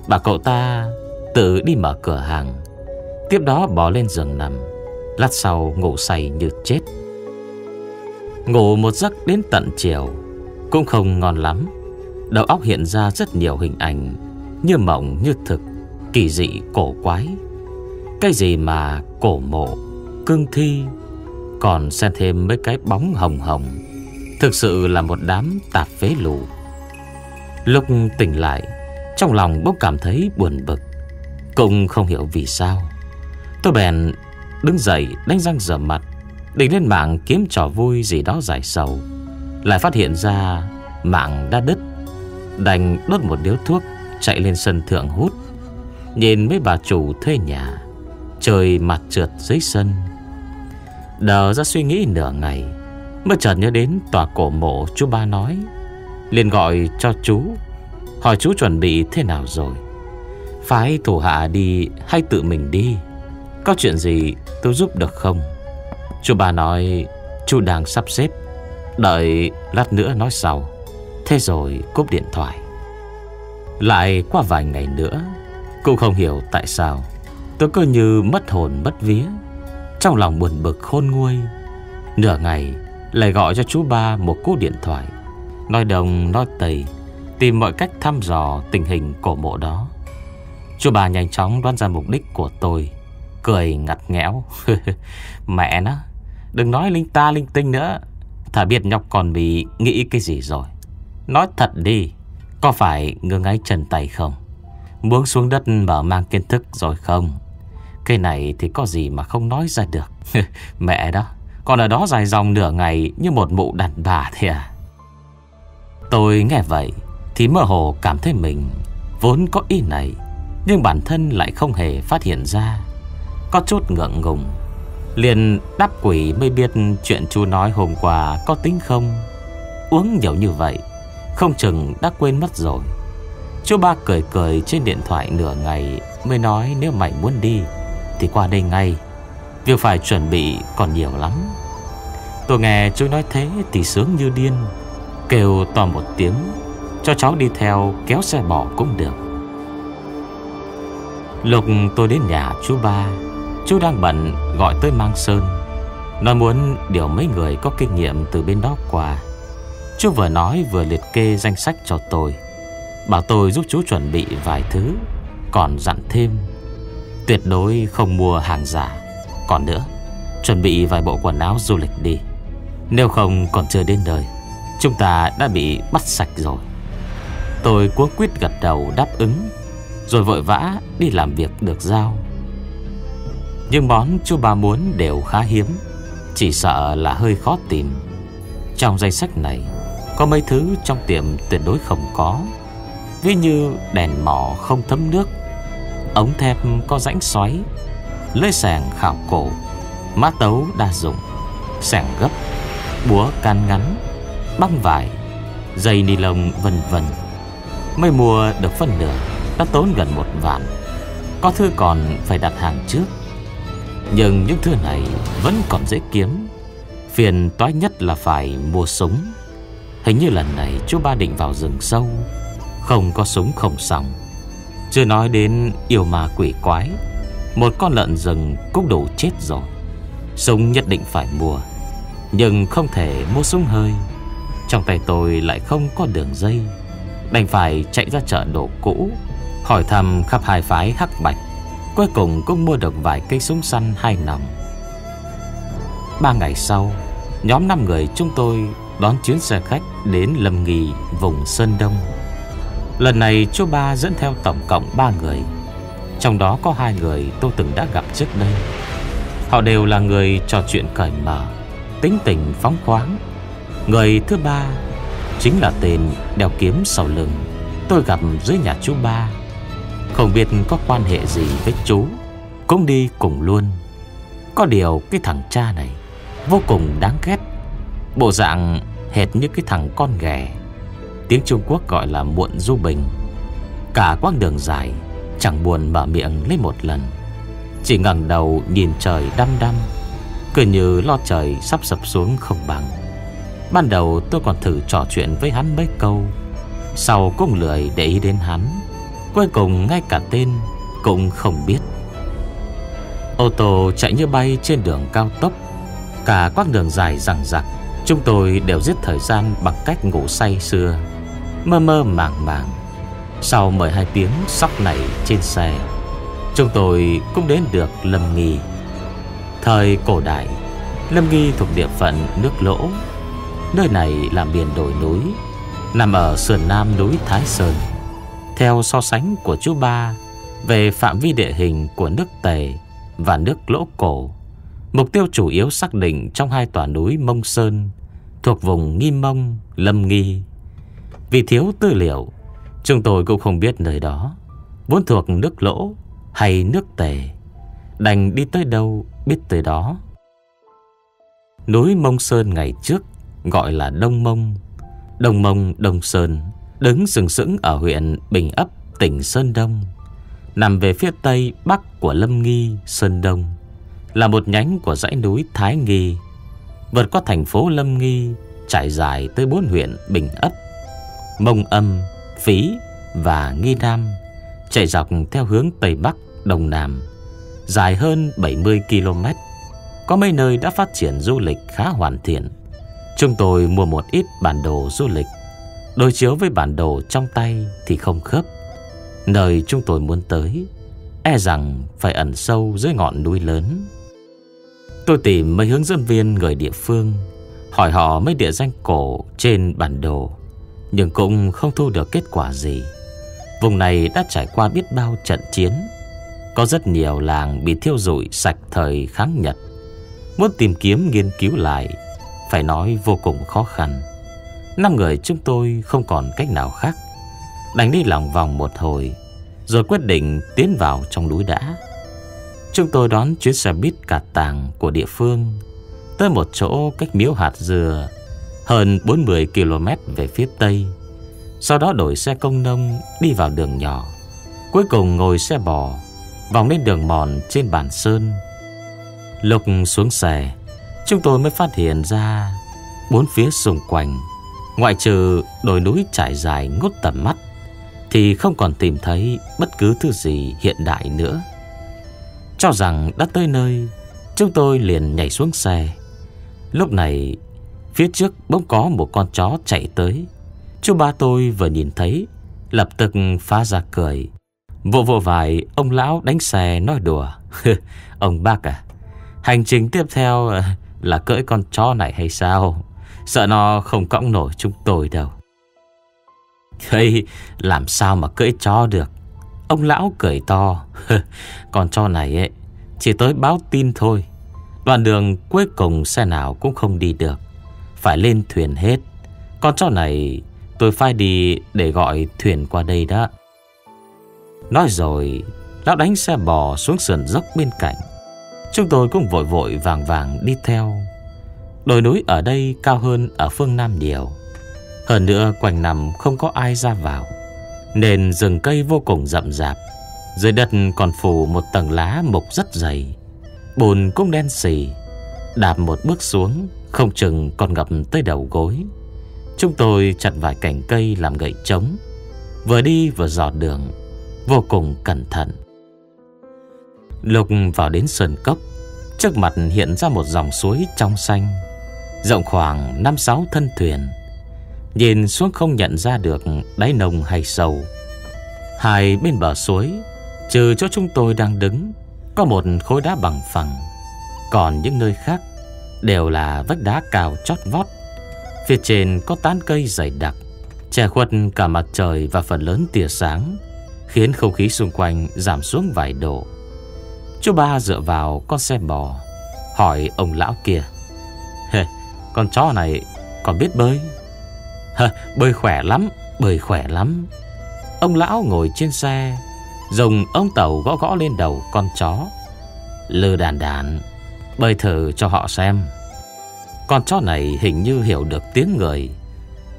Bà cậu ta tự đi mở cửa hàng. Tiếp đó bỏ lên giường nằm. Lát sau ngủ say như chết. Ngủ một giấc đến tận chiều, Cũng không ngon lắm. Đầu óc hiện ra rất nhiều hình ảnh, Như mộng, như thực, Kỳ dị, cổ quái. Cái gì mà cổ mộ, Cương thi, Còn xen thêm mấy cái bóng hồng hồng, Thực sự là một đám tạp phế lù. Lúc tỉnh lại, Trong lòng bốc cảm thấy buồn bực, Cũng không hiểu vì sao. Tôi bèn đứng dậy, đánh răng rửa mặt Định lên mạng kiếm trò vui gì đó giải sầu. Lại phát hiện ra mạng đã đứt. Đành đốt một điếu thuốc, Chạy lên sân thượng hút. Nhìn mấy bà chủ thuê nhà, Trời mặt trượt dưới sân. Đờ ra suy nghĩ nửa ngày, Mới chợt nhớ đến tòa cổ mộ chú ba nói. Liền gọi cho chú, Hỏi chú chuẩn bị thế nào rồi. Phải thủ hạ đi hay tự mình đi? Có chuyện gì tôi giúp được không? Chú ba nói, Chú đang sắp xếp. Đợi lát nữa nói sau. Thế rồi cúp điện thoại. Lại qua vài ngày nữa Cũng không hiểu tại sao Tôi cứ như mất hồn mất vía. Trong lòng buồn bực khôn nguôi, Nửa ngày Lại gọi cho chú ba một cú điện thoại. Nói đồng nói tây, Tìm mọi cách thăm dò tình hình cổ mộ đó. Chú bà nhanh chóng đoán ra mục đích của tôi. Cười ngặt nghẽo. Mẹ nó, Đừng nói linh ta linh tinh nữa. Thả biết nhóc còn bị nghĩ cái gì rồi? Nói thật đi, Có phải ngơ ngáy chân tay không? Muốn xuống đất mở mang kiến thức rồi không? Cái này thì có gì mà không nói ra được. Mẹ đó Còn ở đó dài dòng nửa ngày Như một mụ đàn bà thế à? Tôi nghe vậy Thì mơ hồ cảm thấy mình Vốn có ý này, Nhưng bản thân lại không hề phát hiện ra. Có chút ngượng ngùng. Liền đáp quỷ mới biết Chuyện chú nói hôm qua có tính không? Uống nhiều như vậy, Không chừng đã quên mất rồi. Chú ba cười cười trên điện thoại nửa ngày Mới nói nếu mày muốn đi, Thì qua đây ngay. Việc phải chuẩn bị còn nhiều lắm. Tôi nghe chú nói thế thì sướng như điên, Kêu to một tiếng, Cho cháu đi theo kéo xe bỏ cũng được. Lúc tôi đến nhà chú ba Chú đang bận gọi tới Mang Sơn, Nói muốn điều mấy người có kinh nghiệm từ bên đó qua. Chú vừa nói vừa liệt kê danh sách cho tôi, Bảo tôi giúp chú chuẩn bị vài thứ, Còn dặn thêm. Tuyệt đối không mua hàng giả. Còn nữa, Chuẩn bị vài bộ quần áo du lịch đi. Nếu không còn chưa đến đời Chúng ta đã bị bắt sạch rồi. Tôi cuống quyết gật đầu đáp ứng, Rồi vội vã đi làm việc được giao. Nhưng món chú ba muốn đều khá hiếm, Chỉ sợ là hơi khó tìm. Trong danh sách này, Có mấy thứ trong tiệm tuyệt đối không có. Ví như đèn mỏ không thấm nước, Ống thép có rãnh xoáy Lưỡi sàng khảo cổ má tấu đa dụng, Sàng gấp, Búa can ngắn, Băng vải, Dây ni lông vân vân. Mới mua được phân nửa Đã tốn gần một vạn. Có thứ còn phải đặt hàng trước. Nhưng những thứ này Vẫn còn dễ kiếm. Phiền toái nhất là phải mua súng. Hình như lần này chú ba định vào rừng sâu. Không có súng không xong. Chưa nói đến yêu ma quỷ quái. Một con lợn rừng cũng đủ chết rồi. Súng nhất định phải mua. Nhưng không thể mua súng hơi. Trong tay tôi lại không có đường dây. Đành phải chạy ra chợ đồ cũ, Hỏi thăm khắp hai phái hắc bạch. Cuối cùng cũng mua được vài cây súng săn hai nòng Ba ngày sau Nhóm 5 người chúng tôi đón chuyến xe khách đến Lâm Nghì, vùng Sơn Đông. Lần này chú ba dẫn theo tổng cộng 3 người. Trong đó có hai người tôi từng đã gặp trước đây. Họ đều là người trò chuyện cởi mở, tính tình phóng khoáng, Người thứ ba Chính là tên đeo kiếm sau lưng Tôi gặp dưới nhà chú ba không biết có quan hệ gì với chú. Cũng đi cùng luôn. Có điều cái thằng cha này Vô cùng đáng ghét. Bộ dạng hệt như cái thằng con ghẻ. Tiếng Trung Quốc gọi là muộn du bình. Cả quãng đường dài Chẳng buồn mở miệng lấy một lần. Chỉ ngẩng đầu nhìn trời đăm đăm, Cứ như lo trời sắp sập xuống không bằng. Ban đầu tôi còn thử trò chuyện với hắn mấy câu, Sau cũng lười để ý đến hắn. Cuối cùng ngay cả tên cũng không biết. Ô tô chạy như bay trên đường cao tốc, Cả quãng đường dài rằng rặc, Chúng tôi đều giết thời gian bằng cách ngủ say xưa Mơ mơ màng màng. Sau 12 tiếng sóc này trên xe, Chúng tôi cũng đến được Lâm Nghi. Thời cổ đại, Lâm Nghi thuộc địa phận nước lỗ. Nơi này là miền đồi núi, Nằm ở sườn nam núi Thái Sơn. Theo so sánh của chú ba Về phạm vi địa hình của nước Tề Và nước Lỗ Cổ. Mục tiêu chủ yếu xác định trong hai tòa núi Mông Sơn Thuộc vùng Nghi Mông, Lâm Nghi. Vì thiếu tư liệu Chúng tôi cũng không biết nơi đó Vốn thuộc nước lỗ hay nước tề. Đành đi tới đâu biết tới đó. Núi Mông Sơn ngày trước Gọi là Đông Mông Đông Mông Đông Sơn. Đứng sừng sững ở huyện Bình Ấp, Tỉnh Sơn Đông. Nằm về phía tây bắc của Lâm Nghi, Sơn Đông. Là một nhánh của dãy núi Thái Nghi. Vượt qua thành phố Lâm Nghi, Trải dài tới bốn huyện Bình Ấp. Mông Âm, Phí và Nghi Nam Chạy dọc theo hướng Tây Bắc, Đông Nam, Dài hơn 70 km Có mấy nơi đã phát triển du lịch khá hoàn thiện. Chúng tôi mua một ít bản đồ du lịch Đối chiếu với bản đồ trong tay thì không khớp. Nơi chúng tôi muốn tới E rằng phải ẩn sâu dưới ngọn núi lớn. Tôi tìm mấy hướng dẫn viên người địa phương, Hỏi họ mấy địa danh cổ trên bản đồ, Nhưng cũng không thu được kết quả gì. Vùng này đã trải qua biết bao trận chiến. Có rất nhiều làng bị thiêu rụi sạch thời kháng Nhật. Muốn tìm kiếm nghiên cứu lại, Phải nói vô cùng khó khăn. Năm người chúng tôi không còn cách nào khác. Đánh đi lòng vòng một hồi, Rồi quyết định tiến vào trong núi đã Chúng tôi đón chuyến xe buýt cả tàng của địa phương Tới một chỗ cách miếu hạt dừa Hơn 40 km về phía tây. Sau đó đổi xe công nông đi vào đường nhỏ. Cuối cùng ngồi xe bò, Vòng lên đường mòn trên bản sơn. Lục xuống xe, Chúng tôi mới phát hiện ra Bốn phía xung quanh Ngoại trừ đồi núi trải dài ngút tầm mắt, Thì không còn tìm thấy bất cứ thứ gì hiện đại nữa. Cho rằng đã tới nơi, Chúng tôi liền nhảy xuống xe. Lúc này, Phía trước bỗng có một con chó chạy tới. Chú ba tôi vừa nhìn thấy, Lập tức phá ra cười. Vô vô vài Ông lão đánh xe nói đùa. Ông bác à Hành trình tiếp theo là cưỡi con chó này hay sao? Sợ nó không cõng nổi chúng tôi đâu. Hey, làm sao mà cưỡi chó được? Ông lão cười to. Còn cho này ấy Chỉ tới báo tin thôi. Đoạn đường cuối cùng xe nào cũng không đi được. Phải lên thuyền hết. Con chó này tôi phải đi để gọi thuyền qua đây đó. Nói rồi Lão đánh xe bò xuống sườn dốc bên cạnh. Chúng tôi cũng vội vội vàng vàng đi theo. Đồi núi ở đây cao hơn ở phương Nam nhiều. Hơn nữa quanh nằm không có ai ra vào, Nên rừng cây vô cùng rậm rạp. Dưới đất còn phủ một tầng lá mục rất dày, Bùn cũng đen xì. Đạp một bước xuống, Không chừng còn ngập tới đầu gối. Chúng tôi chặt vài cành cây làm gậy trống, Vừa đi vừa dò đường, Vô cùng cẩn thận. Lục vào đến sơn cốc, Trước mặt hiện ra một dòng suối trong xanh. Rộng khoảng 5-6 thân thuyền. Nhìn xuống không nhận ra được đáy nồng hay sâu. Hai bên bờ suối, Trừ chỗ chúng tôi đang đứng, Có một khối đá bằng phẳng. Còn những nơi khác Đều là vách đá cao chót vót. Phía trên có tán cây dày đặc, Che khuất cả mặt trời và phần lớn tia sáng, Khiến không khí xung quanh giảm xuống vài độ. Chú ba dựa vào con xe bò, Hỏi ông lão kia. Hề con chó này còn biết bơi? Hờ, bơi khỏe lắm Bơi khỏe lắm. Ông lão ngồi trên xe Dùng ông tàu gõ gõ lên đầu con chó. Lư đàn đàn Bơi thử cho họ xem. Con chó này hình như hiểu được tiếng người.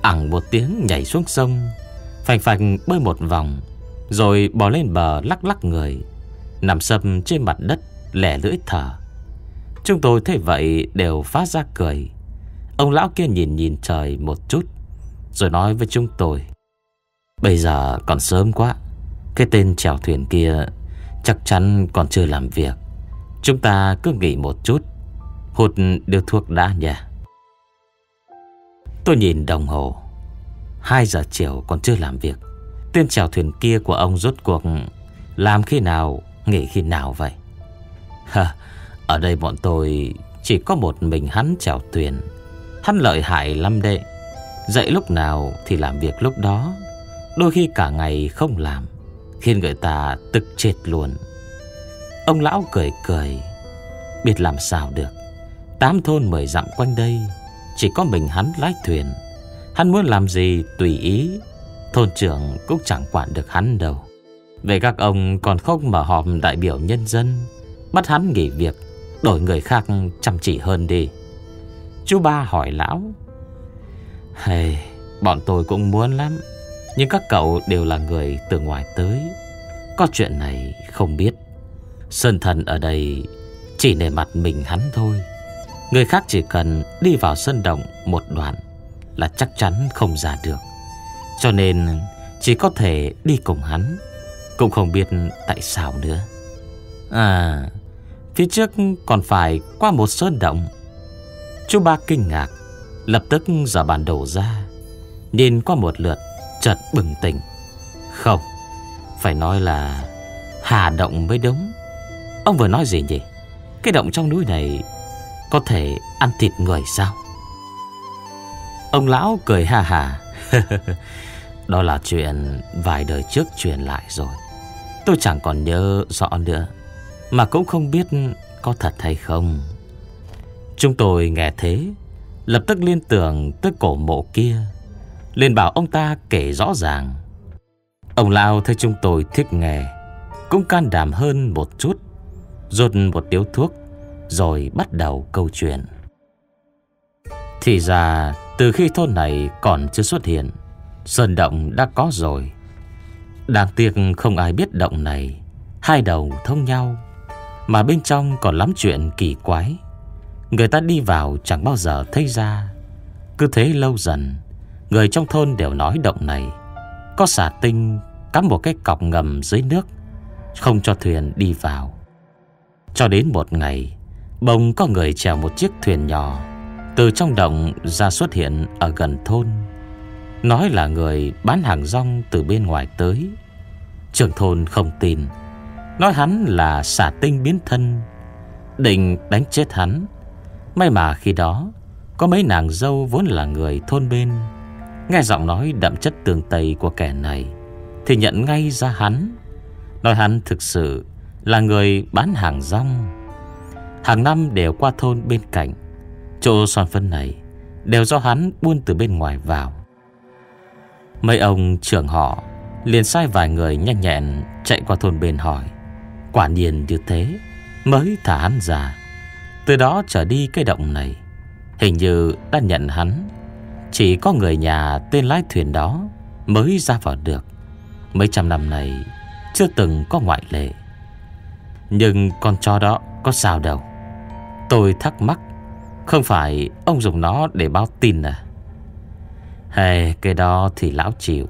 Ẳng một tiếng nhảy xuống sông Phành phành bơi một vòng Rồi bò lên bờ lắc lắc người Nằm sầm trên mặt đất Lẻ lưỡi thở. Chúng tôi thấy vậy đều phát ra cười. Ông lão kia nhìn nhìn trời một chút, Rồi nói với chúng tôi, Bây giờ còn sớm quá, Cái tên chèo thuyền kia Chắc chắn còn chưa làm việc. Chúng ta cứ nghỉ một chút, Hụt đưa thuốc đã nha Tôi nhìn đồng hồ 2 giờ chiều còn chưa làm việc. Tên chèo thuyền kia của ông rốt cuộc Làm khi nào, Nghỉ khi nào vậy? Ở đây bọn tôi Chỉ có một mình hắn chèo thuyền. Hắn lợi hại lắm đệ Dậy lúc nào thì làm việc lúc đó. Đôi khi cả ngày không làm, Khiến người ta tức chết luôn. Ông lão cười cười, Biết làm sao được. Tám thôn mười dặm quanh đây, Chỉ có mình hắn lái thuyền. Hắn muốn làm gì tùy ý, Thôn trưởng cũng chẳng quản được hắn đâu. Về các ông còn không mở họp đại biểu nhân dân, Bắt hắn nghỉ việc, Đổi người khác chăm chỉ hơn đi. Chú ba hỏi lão. Hey, bọn tôi cũng muốn lắm Nhưng các cậu đều là người từ ngoài tới. Có chuyện này không biết. Sơn thần ở đây Chỉ nề mặt mình hắn thôi. Người khác chỉ cần đi vào sân động một đoạn Là chắc chắn không ra được. Cho nên chỉ có thể đi cùng hắn Cũng không biết tại sao nữa. À Phía trước còn phải qua một sơn động. Chú ba kinh ngạc, Lập tức giả bản đồ ra, Nhìn qua một lượt Chợt bừng tỉnh. Không, Phải nói là Hà động mới đúng. Ông vừa nói gì nhỉ? Cái động trong núi này Có thể ăn thịt người sao? Ông lão cười ha hà. Đó là chuyện vài đời trước truyền lại rồi. Tôi chẳng còn nhớ rõ nữa, Mà cũng không biết có thật hay không. Chúng tôi nghe thế, Lập tức liên tưởng tới cổ mộ kia, liền bảo ông ta kể rõ ràng. Ông Lao thấy chúng tôi thích nghe, Cũng can đảm hơn một chút Rột một điếu thuốc, Rồi bắt đầu câu chuyện. Thì ra, Từ khi thôn này còn chưa xuất hiện, Sơn động đã có rồi. Đáng tiếc không ai biết động này, Hai đầu thông nhau, Mà bên trong còn lắm chuyện kỳ quái. Người ta đi vào chẳng bao giờ thấy ra. Cứ thế lâu dần, Người trong thôn đều nói động này. Có xà tinh Cắm một cái cọc ngầm dưới nước, Không cho thuyền đi vào. Cho đến một ngày Bông có người chèo một chiếc thuyền nhỏ, Từ trong động ra xuất hiện Ở gần thôn. Nói là người bán hàng rong Từ bên ngoài tới. Trường thôn không tin. Nói hắn là xả tinh biến thân, Định đánh chết hắn. May mà khi đó, Có mấy nàng dâu vốn là người thôn bên. Nghe giọng nói đậm chất tường tây của kẻ này, Thì nhận ngay ra hắn. Nói hắn thực sự là người bán hàng rong. Hàng năm đều qua thôn bên cạnh. Chỗ son phân này Đều do hắn buôn từ bên ngoài vào. Mấy ông trưởng họ liền sai vài người nhanh nhẹn chạy qua thôn bên hỏi. Quả nhiên như thế, Mới thả hắn ra. Từ đó trở đi cái động này, Hình như đã nhận hắn. Chỉ có người nhà tên lái thuyền đó Mới ra vào được. Mấy trăm năm này Chưa từng có ngoại lệ. Nhưng con chó đó có sao đâu. Tôi thắc mắc, Không phải ông dùng nó để báo tin à? Hay cái đó thì lão chịu.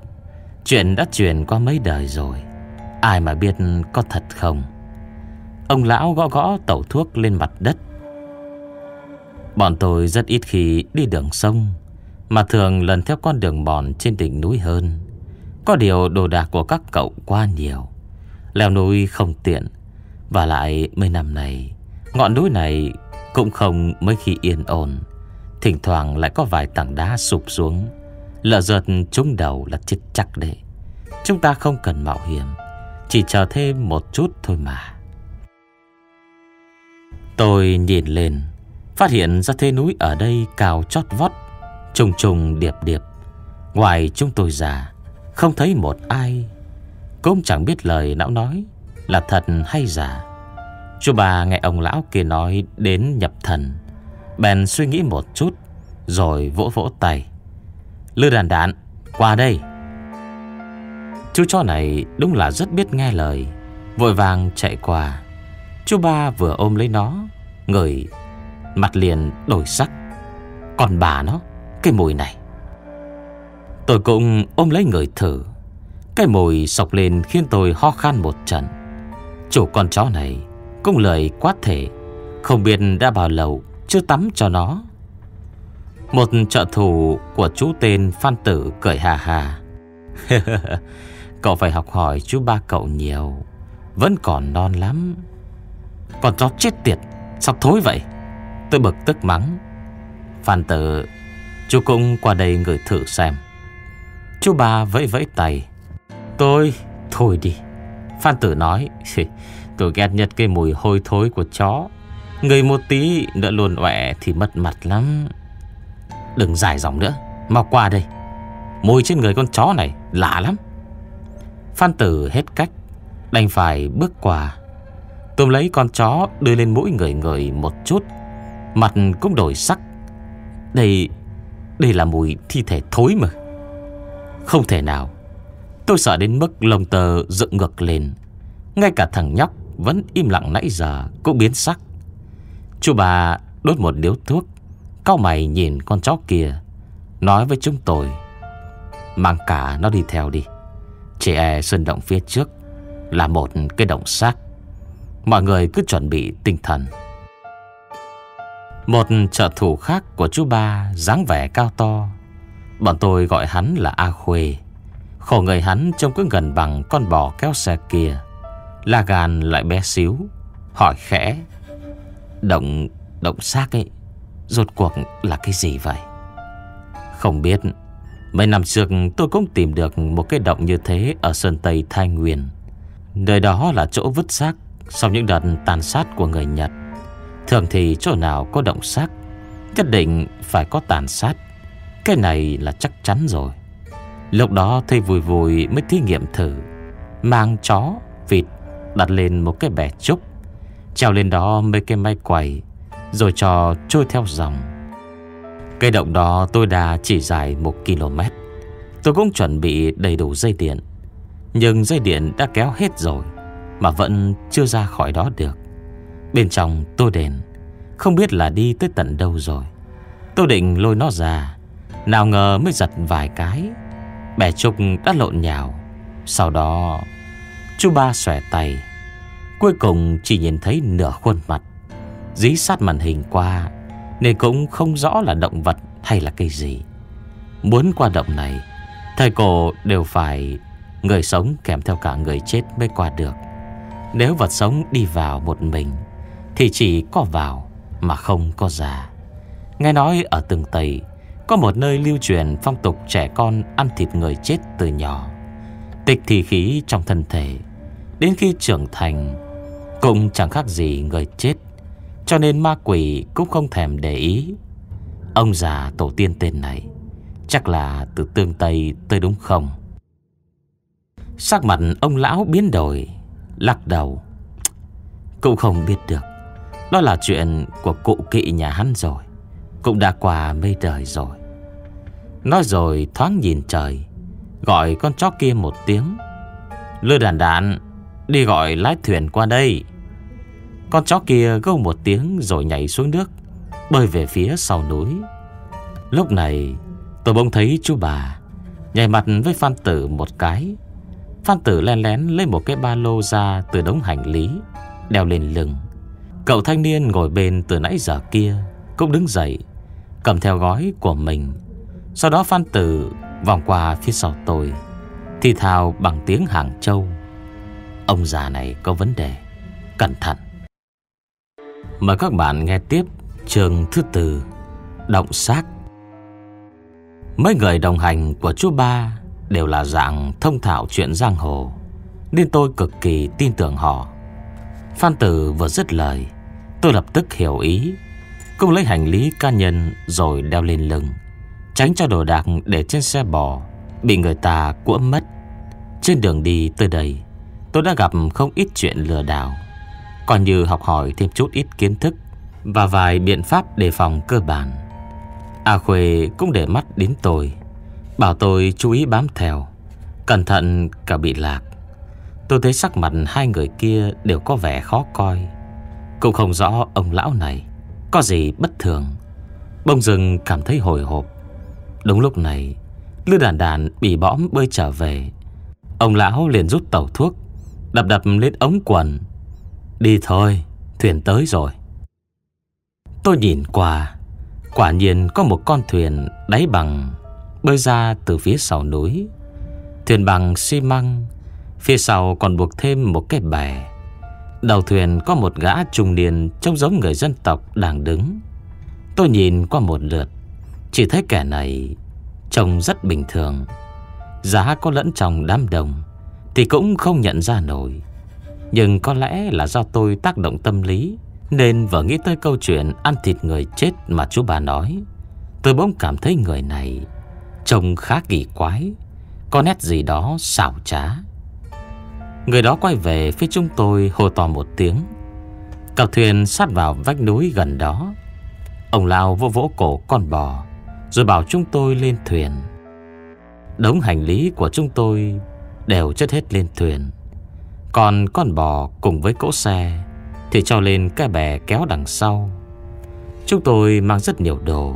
Chuyện đã truyền qua mấy đời rồi. Ai mà biết có thật không? Ông lão gõ gõ tẩu thuốc lên mặt đất. Bọn tôi rất ít khi đi đường sông, Mà thường lần theo con đường mòn trên đỉnh núi hơn. Có điều đồ đạc của các cậu quá nhiều, Leo núi không tiện. Và lại mấy năm này, Ngọn núi này cũng không mấy khi yên ổn. Thỉnh thoảng lại có vài tảng đá sụp xuống Lỡ giật trúng đầu là chết chắc đấy. Chúng ta không cần mạo hiểm, Chỉ chờ thêm một chút thôi mà. Tôi nhìn lên Phát hiện ra thế núi ở đây cao chót vót, Trùng trùng điệp điệp. Ngoài chúng tôi già, Không thấy một ai. Cũng chẳng biết lời lão nói Là thật hay giả. Chú bà nghe ông lão kia nói Đến nhập thần, Bèn suy nghĩ một chút Rồi vỗ vỗ tay. Lư đàn đạn, Qua đây. Chú chó này đúng là rất biết nghe lời, Vội vàng chạy qua. Chú ba vừa ôm lấy nó, Người mặt liền đổi sắc. Còn bà nó, Cái mùi này. Tôi cũng ôm lấy người thử. Cái mùi sọc lên khiến tôi ho khan một trận. Chủ con chó này Cũng lời quá thể Không biết đã bao lâu Chưa tắm cho nó. Một trợ thủ của chú tên Phan Tử cười hà hà Cậu phải học hỏi chú ba cậu nhiều, Vẫn còn non lắm. Còn chó chết tiệt, Sao thối vậy? Tôi bực tức mắng. Phan tử, Chú cũng qua đây ngửi thử xem. Chú ba vẫy vẫy tay. Tôi, Thôi đi. Phan tử nói Tôi ghét nhất cái mùi hôi thối của chó. Người một tí nữa luồn ọe Thì mất mặt lắm. Đừng dài dòng nữa, Mau qua đây. Mùi trên người con chó này Lạ lắm. Phan tử hết cách, Đành phải bước qua. Tôm lấy con chó đưa lên mũi người người một chút. Mặt cũng đổi sắc. Đây Đây là mùi thi thể thối mà. Không thể nào. Tôi sợ đến mức lông tơ dựng ngược lên. Ngay cả thằng nhóc Vẫn im lặng nãy giờ Cũng biến sắc. Chú bà đốt một điếu thuốc Cao mày nhìn con chó kia, Nói với chúng tôi, Mang cả nó đi theo đi. Chỉ e sơn động phía trước Là một cái động xác. Mọi người cứ chuẩn bị tinh thần. Một trợ thủ khác của chú ba dáng vẻ cao to. Bọn tôi gọi hắn là A Khuê. Khổ người hắn trông cứ gần bằng con bò kéo xe kia. La gan lại bé xíu Hỏi khẽ. Động, động xác ấy Rốt cuộc là cái gì vậy? Không biết. Mấy năm trước tôi cũng tìm được Một cái động như thế Ở Sơn Tây Thái Nguyên. Nơi đó là chỗ vứt xác Sau những đợt tàn sát của người Nhật. Thường thì chỗ nào có động xác Nhất định phải có tàn sát. Cái này là chắc chắn rồi. Lúc đó thầy vui vui mới thí nghiệm thử. Mang chó, vịt Đặt lên một cái bè trúc Treo lên đó mấy cái máy quẩy Rồi cho trôi theo dòng. Cây động đó tôi đã chỉ dài một km. Tôi cũng chuẩn bị đầy đủ dây điện Nhưng dây điện đã kéo hết rồi Mà vẫn chưa ra khỏi đó được. Bên trong tôi đèn. Không biết là đi tới tận đâu rồi. Tôi định lôi nó ra. Nào ngờ mới giật vài cái. Bẻ trục đã lộn nhào. Sau đó, Chú ba xòe tay. Cuối cùng chỉ nhìn thấy nửa khuôn mặt. Dí sát màn hình qua, Nên cũng không rõ là động vật hay là cây gì. Muốn qua động này, Thầy cổ đều phải Người sống kèm theo cả người chết mới qua được. Nếu vật sống đi vào một mình thì chỉ có vào Mà không có ra. Nghe nói ở từng Tây, Có một nơi lưu truyền phong tục trẻ con Ăn thịt người chết từ nhỏ. Tịch thì khí trong thân thể, Đến khi trưởng thành Cũng chẳng khác gì người chết, Cho nên ma quỷ cũng không thèm để ý. Ông già tổ tiên tên này, Chắc là từ tương Tây tới đúng không? Sắc mặt ông lão biến đổi, Lắc đầu, Cũng không biết được. Đó là chuyện của cụ kỵ nhà hắn rồi. Cũng đã qua mây đời rồi. Nói rồi thoáng nhìn trời, Gọi con chó kia một tiếng. Lư đàn đạn, Đi gọi lái thuyền qua đây. Con chó kia gâu một tiếng Rồi nhảy xuống nước, Bơi về phía sau núi. Lúc này, tôi bỗng thấy chú bà Nhảy mặt với Phan Tử một cái. Phan Tử len lén lấy một cái ba lô ra Từ đống hành lý, Đeo lên lưng. Cậu thanh niên ngồi bên từ nãy giờ kia Cũng đứng dậy, Cầm theo gói của mình. Sau đó Phan Tử vòng qua phía sau tôi, Thì thào bằng tiếng Hàng Châu. Ông già này có vấn đề, Cẩn thận. Mời các bạn nghe tiếp chương thứ tư, Động xác Mấy người đồng hành của chú ba Đều là dạng thông thạo chuyện giang hồ, Nên tôi cực kỳ tin tưởng họ. Phan Tử vừa dứt lời, Tôi lập tức hiểu ý. Cũng lấy hành lý cá nhân Rồi đeo lên lưng, Tránh cho đồ đạc để trên xe bò, Bị người ta cũa mất. Trên đường đi tới đây, Tôi đã gặp không ít chuyện lừa đảo, Còn như học hỏi thêm chút ít kiến thức Và vài biện pháp đề phòng cơ bản. A Khuê cũng để mắt đến tôi, Bảo tôi chú ý bám theo, Cẩn thận cả bị lạc. Tôi thấy sắc mặt hai người kia Đều có vẻ khó coi. Cũng không rõ ông lão này Có gì bất thường. Bông rừng cảm thấy hồi hộp. Đúng lúc này, Lư đàn đàn bị bõm bơi trở về. Ông lão liền rút tàu thuốc, Đập đập lên ống quần. Đi thôi, Thuyền tới rồi. Tôi nhìn qua, Quả nhiên có một con thuyền đáy bằng Bơi ra từ phía sau núi. Thuyền bằng xi măng Phía sau còn buộc thêm một cái bè. Đầu thuyền có một gã trung niên Trông giống người dân tộc đang đứng. Tôi nhìn qua một lượt, Chỉ thấy kẻ này Trông rất bình thường. Giá có lẫn trong đám đông Thì cũng không nhận ra nổi. Nhưng có lẽ là do tôi tác động tâm lý, Nên vừa nghĩ tới câu chuyện Ăn thịt người chết mà chú bà nói. Tôi bỗng cảm thấy người này Trông khá kỳ quái, Có nét gì đó xảo trá. Người đó quay về phía chúng tôi hô to một tiếng. Cặp thuyền sát vào vách núi gần đó. Ông Lao vô vỗ cổ con bò, Rồi bảo chúng tôi lên thuyền. Đống hành lý của chúng tôi Đều chất hết lên thuyền. Còn con bò cùng với cỗ xe Thì cho lên cái bè kéo đằng sau. Chúng tôi mang rất nhiều đồ,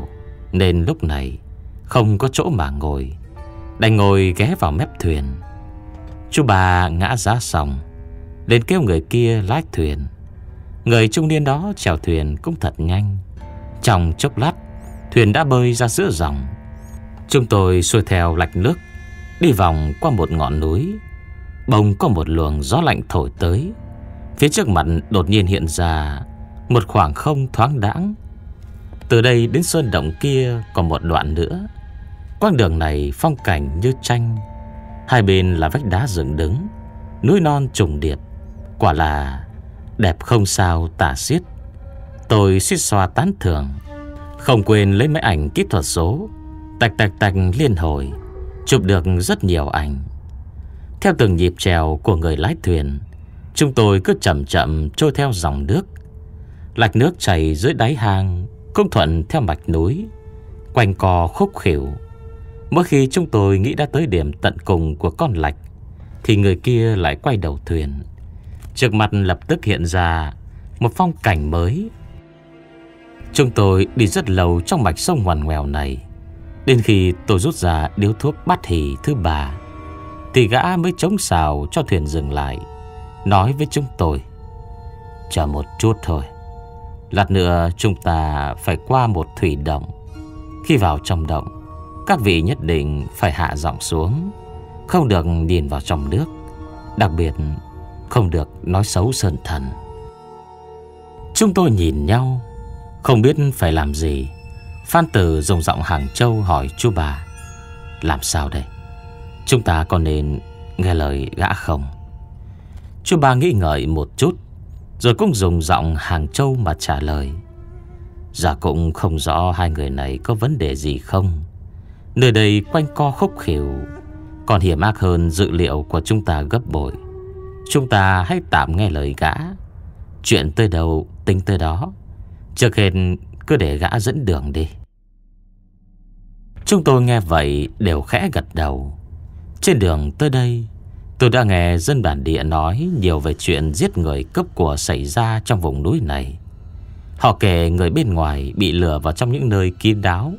Nên lúc này Không có chỗ mà ngồi, Đành ngồi ghé vào mép thuyền. Chú bà ngã giá xong Lên kêu người kia lái thuyền. Người trung niên đó chèo thuyền cũng thật nhanh. Trong chốc lát, Thuyền đã bơi ra giữa dòng. Chúng tôi xuôi theo lạch nước, Đi vòng qua một ngọn núi. Bông có một luồng gió lạnh thổi tới. Phía trước mặt đột nhiên hiện ra Một khoảng không thoáng đãng. Từ đây đến sơn động kia Còn một đoạn nữa. Quang đường này phong cảnh như tranh. Hai bên là vách đá dựng đứng, Núi non trùng điệp. Quả là đẹp không sao tả xiết. Tôi suýt xoa tán thưởng, Không quên lấy máy ảnh kỹ thuật số. Tạch tạch tạch liên hồi, Chụp được rất nhiều ảnh. Theo từng nhịp trèo của người lái thuyền, Chúng tôi cứ chậm chậm trôi theo dòng nước. Lạch nước chảy dưới đáy hang không thuận theo mạch núi, Quanh co khúc khỉu Mỗi khi chúng tôi nghĩ đã tới điểm tận cùng của con lạch, Thì người kia lại quay đầu thuyền. Trước mặt lập tức hiện ra Một phong cảnh mới. Chúng tôi đi rất lâu trong mạch sông ngoằn ngoèo này. Đến khi tôi rút ra điếu thuốc bát hỷ thứ ba, Thì gã mới chống xào cho thuyền dừng lại, Nói với chúng tôi, Chờ một chút thôi. Lát nữa chúng ta phải qua một thủy động. Khi vào trong động các vị nhất định phải hạ giọng xuống. Không được nhìn vào trong nước. Đặc biệt, không được nói xấu Sơn Thần. Chúng tôi nhìn nhau, Không biết phải làm gì. Phan Tử dùng giọng Hàng Châu hỏi chú bà, Làm sao đây? Chúng ta có nên nghe lời gã không? Chú bà nghĩ ngợi một chút, Rồi cũng dùng giọng Hàng Châu mà trả lời Dạ cũng không rõ hai người này có vấn đề gì không. Nơi đây quanh co khúc khỉu Còn hiểm ác hơn dự liệu của chúng ta gấp bội. Chúng ta hãy tạm nghe lời gã. Chuyện tới đâu, tính tới đó. Trước hết, cứ để gã dẫn đường đi. Chúng tôi nghe vậy đều khẽ gật đầu. Trên đường tới đây, Tôi đã nghe dân bản địa nói Nhiều về chuyện giết người cướp của xảy ra trong vùng núi này. Họ kể người bên ngoài bị lừa vào trong những nơi kín đáo.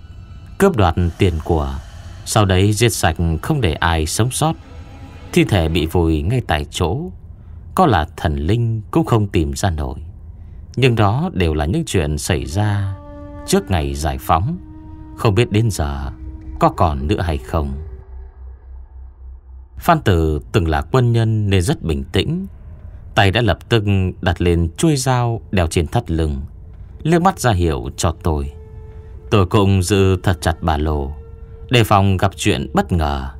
Cướp đoạt tiền của. Sau đấy giết sạch không để ai sống sót. Thi thể bị vùi ngay tại chỗ. Có là thần linh cũng không tìm ra nổi. Nhưng đó đều là những chuyện xảy ra Trước ngày giải phóng. Không biết đến giờ Có còn nữa hay không. Phan Tử từng là quân nhân Nên rất bình tĩnh. Tay đã lập tức đặt lên chuôi dao Đeo trên thắt lưng. Liếc mắt ra hiệu cho tôi. Tôi cũng giữ thật chặt bà lô, Đề phòng gặp chuyện bất ngờ.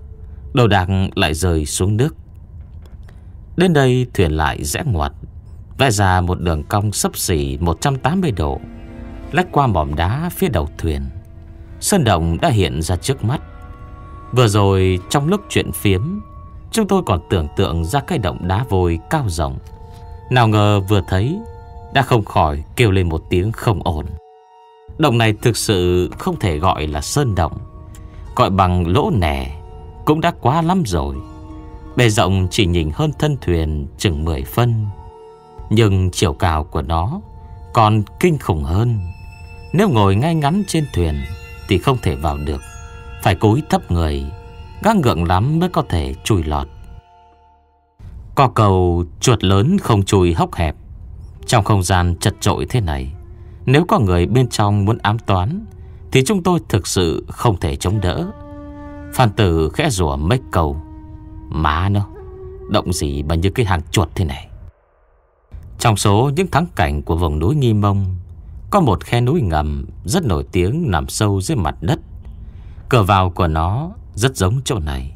Đồ đạc lại rơi xuống nước. Đến đây thuyền lại rẽ ngoặt, Vẽ ra một đường cong sấp xỉ 180 độ, Lách qua mỏm đá phía đầu thuyền. Sơn động đã hiện ra trước mắt. Vừa rồi trong lúc chuyện phiếm, Chúng tôi còn tưởng tượng ra cái động đá vôi cao rộng. Nào ngờ vừa thấy, Đã không khỏi kêu lên một tiếng không ổn. Động này thực sự không thể gọi là sơn động. Gọi bằng lỗ nẻ Cũng đã quá lắm rồi. Bề rộng chỉ nhìn hơn thân thuyền chừng 10 phân. Nhưng chiều cao của nó còn kinh khủng hơn. Nếu ngồi ngay ngắn trên thuyền Thì không thể vào được. Phải cúi thấp người, Gác ngượng lắm mới có thể chui lọt. Có cầu chuột lớn không chui hốc hẹp. Trong không gian chật trội thế này nếu có người bên trong muốn ám toán, Thì chúng tôi thực sự không thể chống đỡ. Phan tử khẽ rủa mấy cầu Má nó, Động gì mà như cái hàng chuột thế này? Trong số những thắng cảnh của vùng núi Nghi Mông, Có một khe núi ngầm Rất nổi tiếng nằm sâu dưới mặt đất. Cửa vào của nó Rất giống chỗ này.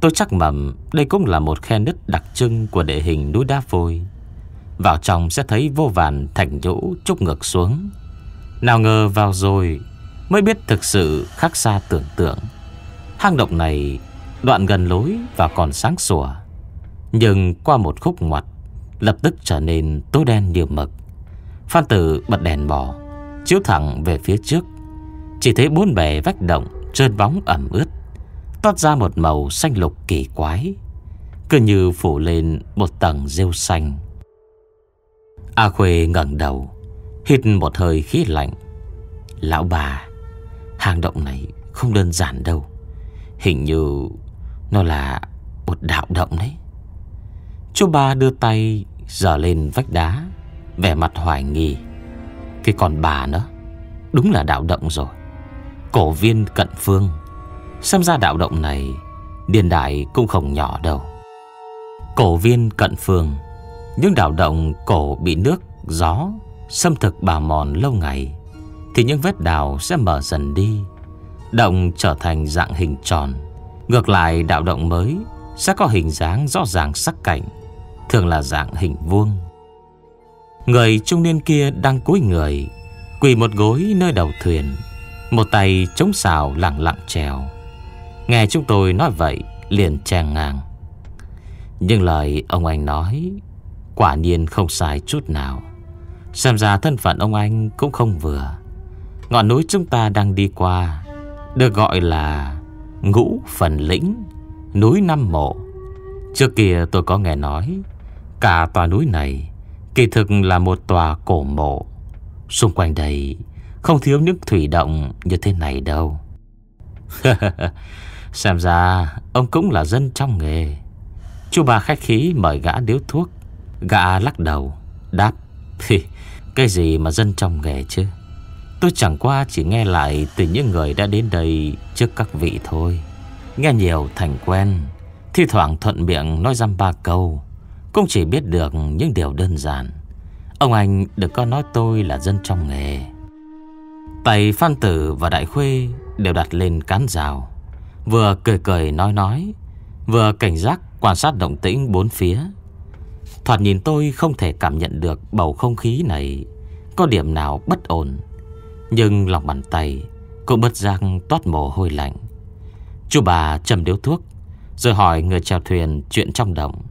Tôi chắc mầm đây cũng là một khe nứt đặc trưng Của địa hình núi đá vôi vào trong sẽ thấy vô vàn thành nhũ Trúc ngược xuống. Nào ngờ vào rồi Mới biết thực sự khác xa tưởng tượng. Hang động này Đoạn gần lối và còn sáng sủa. Nhưng qua một khúc ngoặt, Lập tức trở nên tối đen như mực. Phan Tử bật đèn bò Chiếu thẳng về phía trước. Chỉ thấy bốn bề vách động Trơn bóng ẩm ướt, Toát ra một màu xanh lục kỳ quái. Cứ như phủ lên một tầng rêu xanh. A Khuê ngẩng đầu, Hít một hơi khí lạnh. Lão bà, Hang động này không đơn giản đâu. Hình như Nó là một đạo động đấy. Chú ba đưa tay giở lên vách đá, Vẻ mặt hoài nghi. Cái con bà nữa, Đúng là đạo động rồi. Cổ viên cận phương, Xem ra đạo động này, Điền đại cũng không nhỏ đâu. Cổ viên cận phương những đảo động cổ bị nước, gió Xâm thực bà mòn lâu ngày Thì những vết đào sẽ mở dần đi Động trở thành dạng hình tròn. Ngược lại đạo động mới Sẽ có hình dáng rõ ràng sắc cảnh Thường là dạng hình vuông. Người trung niên kia đang cúi người Quỳ một gối nơi đầu thuyền Một tay chống xào lặng lặng trèo. Nghe chúng tôi nói vậy Liền chàng ngang. Nhưng lời ông anh nói Quả nhiên không sai chút nào. Xem ra thân phận ông anh cũng không vừa. Ngọn núi chúng ta đang đi qua, Được gọi là Ngũ Phần Lĩnh, Núi Năm Mộ. Trước kia tôi có nghe nói, Cả tòa núi này Kỳ thực là một tòa cổ mộ. Xung quanh đây Không thiếu những thủy động như thế này đâu. Xem ra Ông cũng là dân trong nghề. Chú bà khách khí mời gã điếu thuốc. Gã lắc đầu, Đáp Thì cái gì mà dân trong nghề chứ? Tôi chẳng qua chỉ nghe lại Từ những người đã đến đây Trước các vị thôi. Nghe nhiều thành quen, Thi thoảng thuận miệng nói dăm ba câu, Cũng chỉ biết được những điều đơn giản. Ông anh đừng có nói tôi là dân trong nghề. Tay Phan Tử và Đại Khuê Đều đặt lên cán rào, Vừa cười cười nói nói, Vừa cảnh giác quan sát động tĩnh bốn phía. Thoạt nhìn tôi không thể cảm nhận được bầu không khí này Có điểm nào bất ổn. Nhưng lòng bàn tay Cũng bất giác toát mồ hôi lạnh. Chú bà chầm điếu thuốc, Rồi hỏi người chèo thuyền chuyện trong động.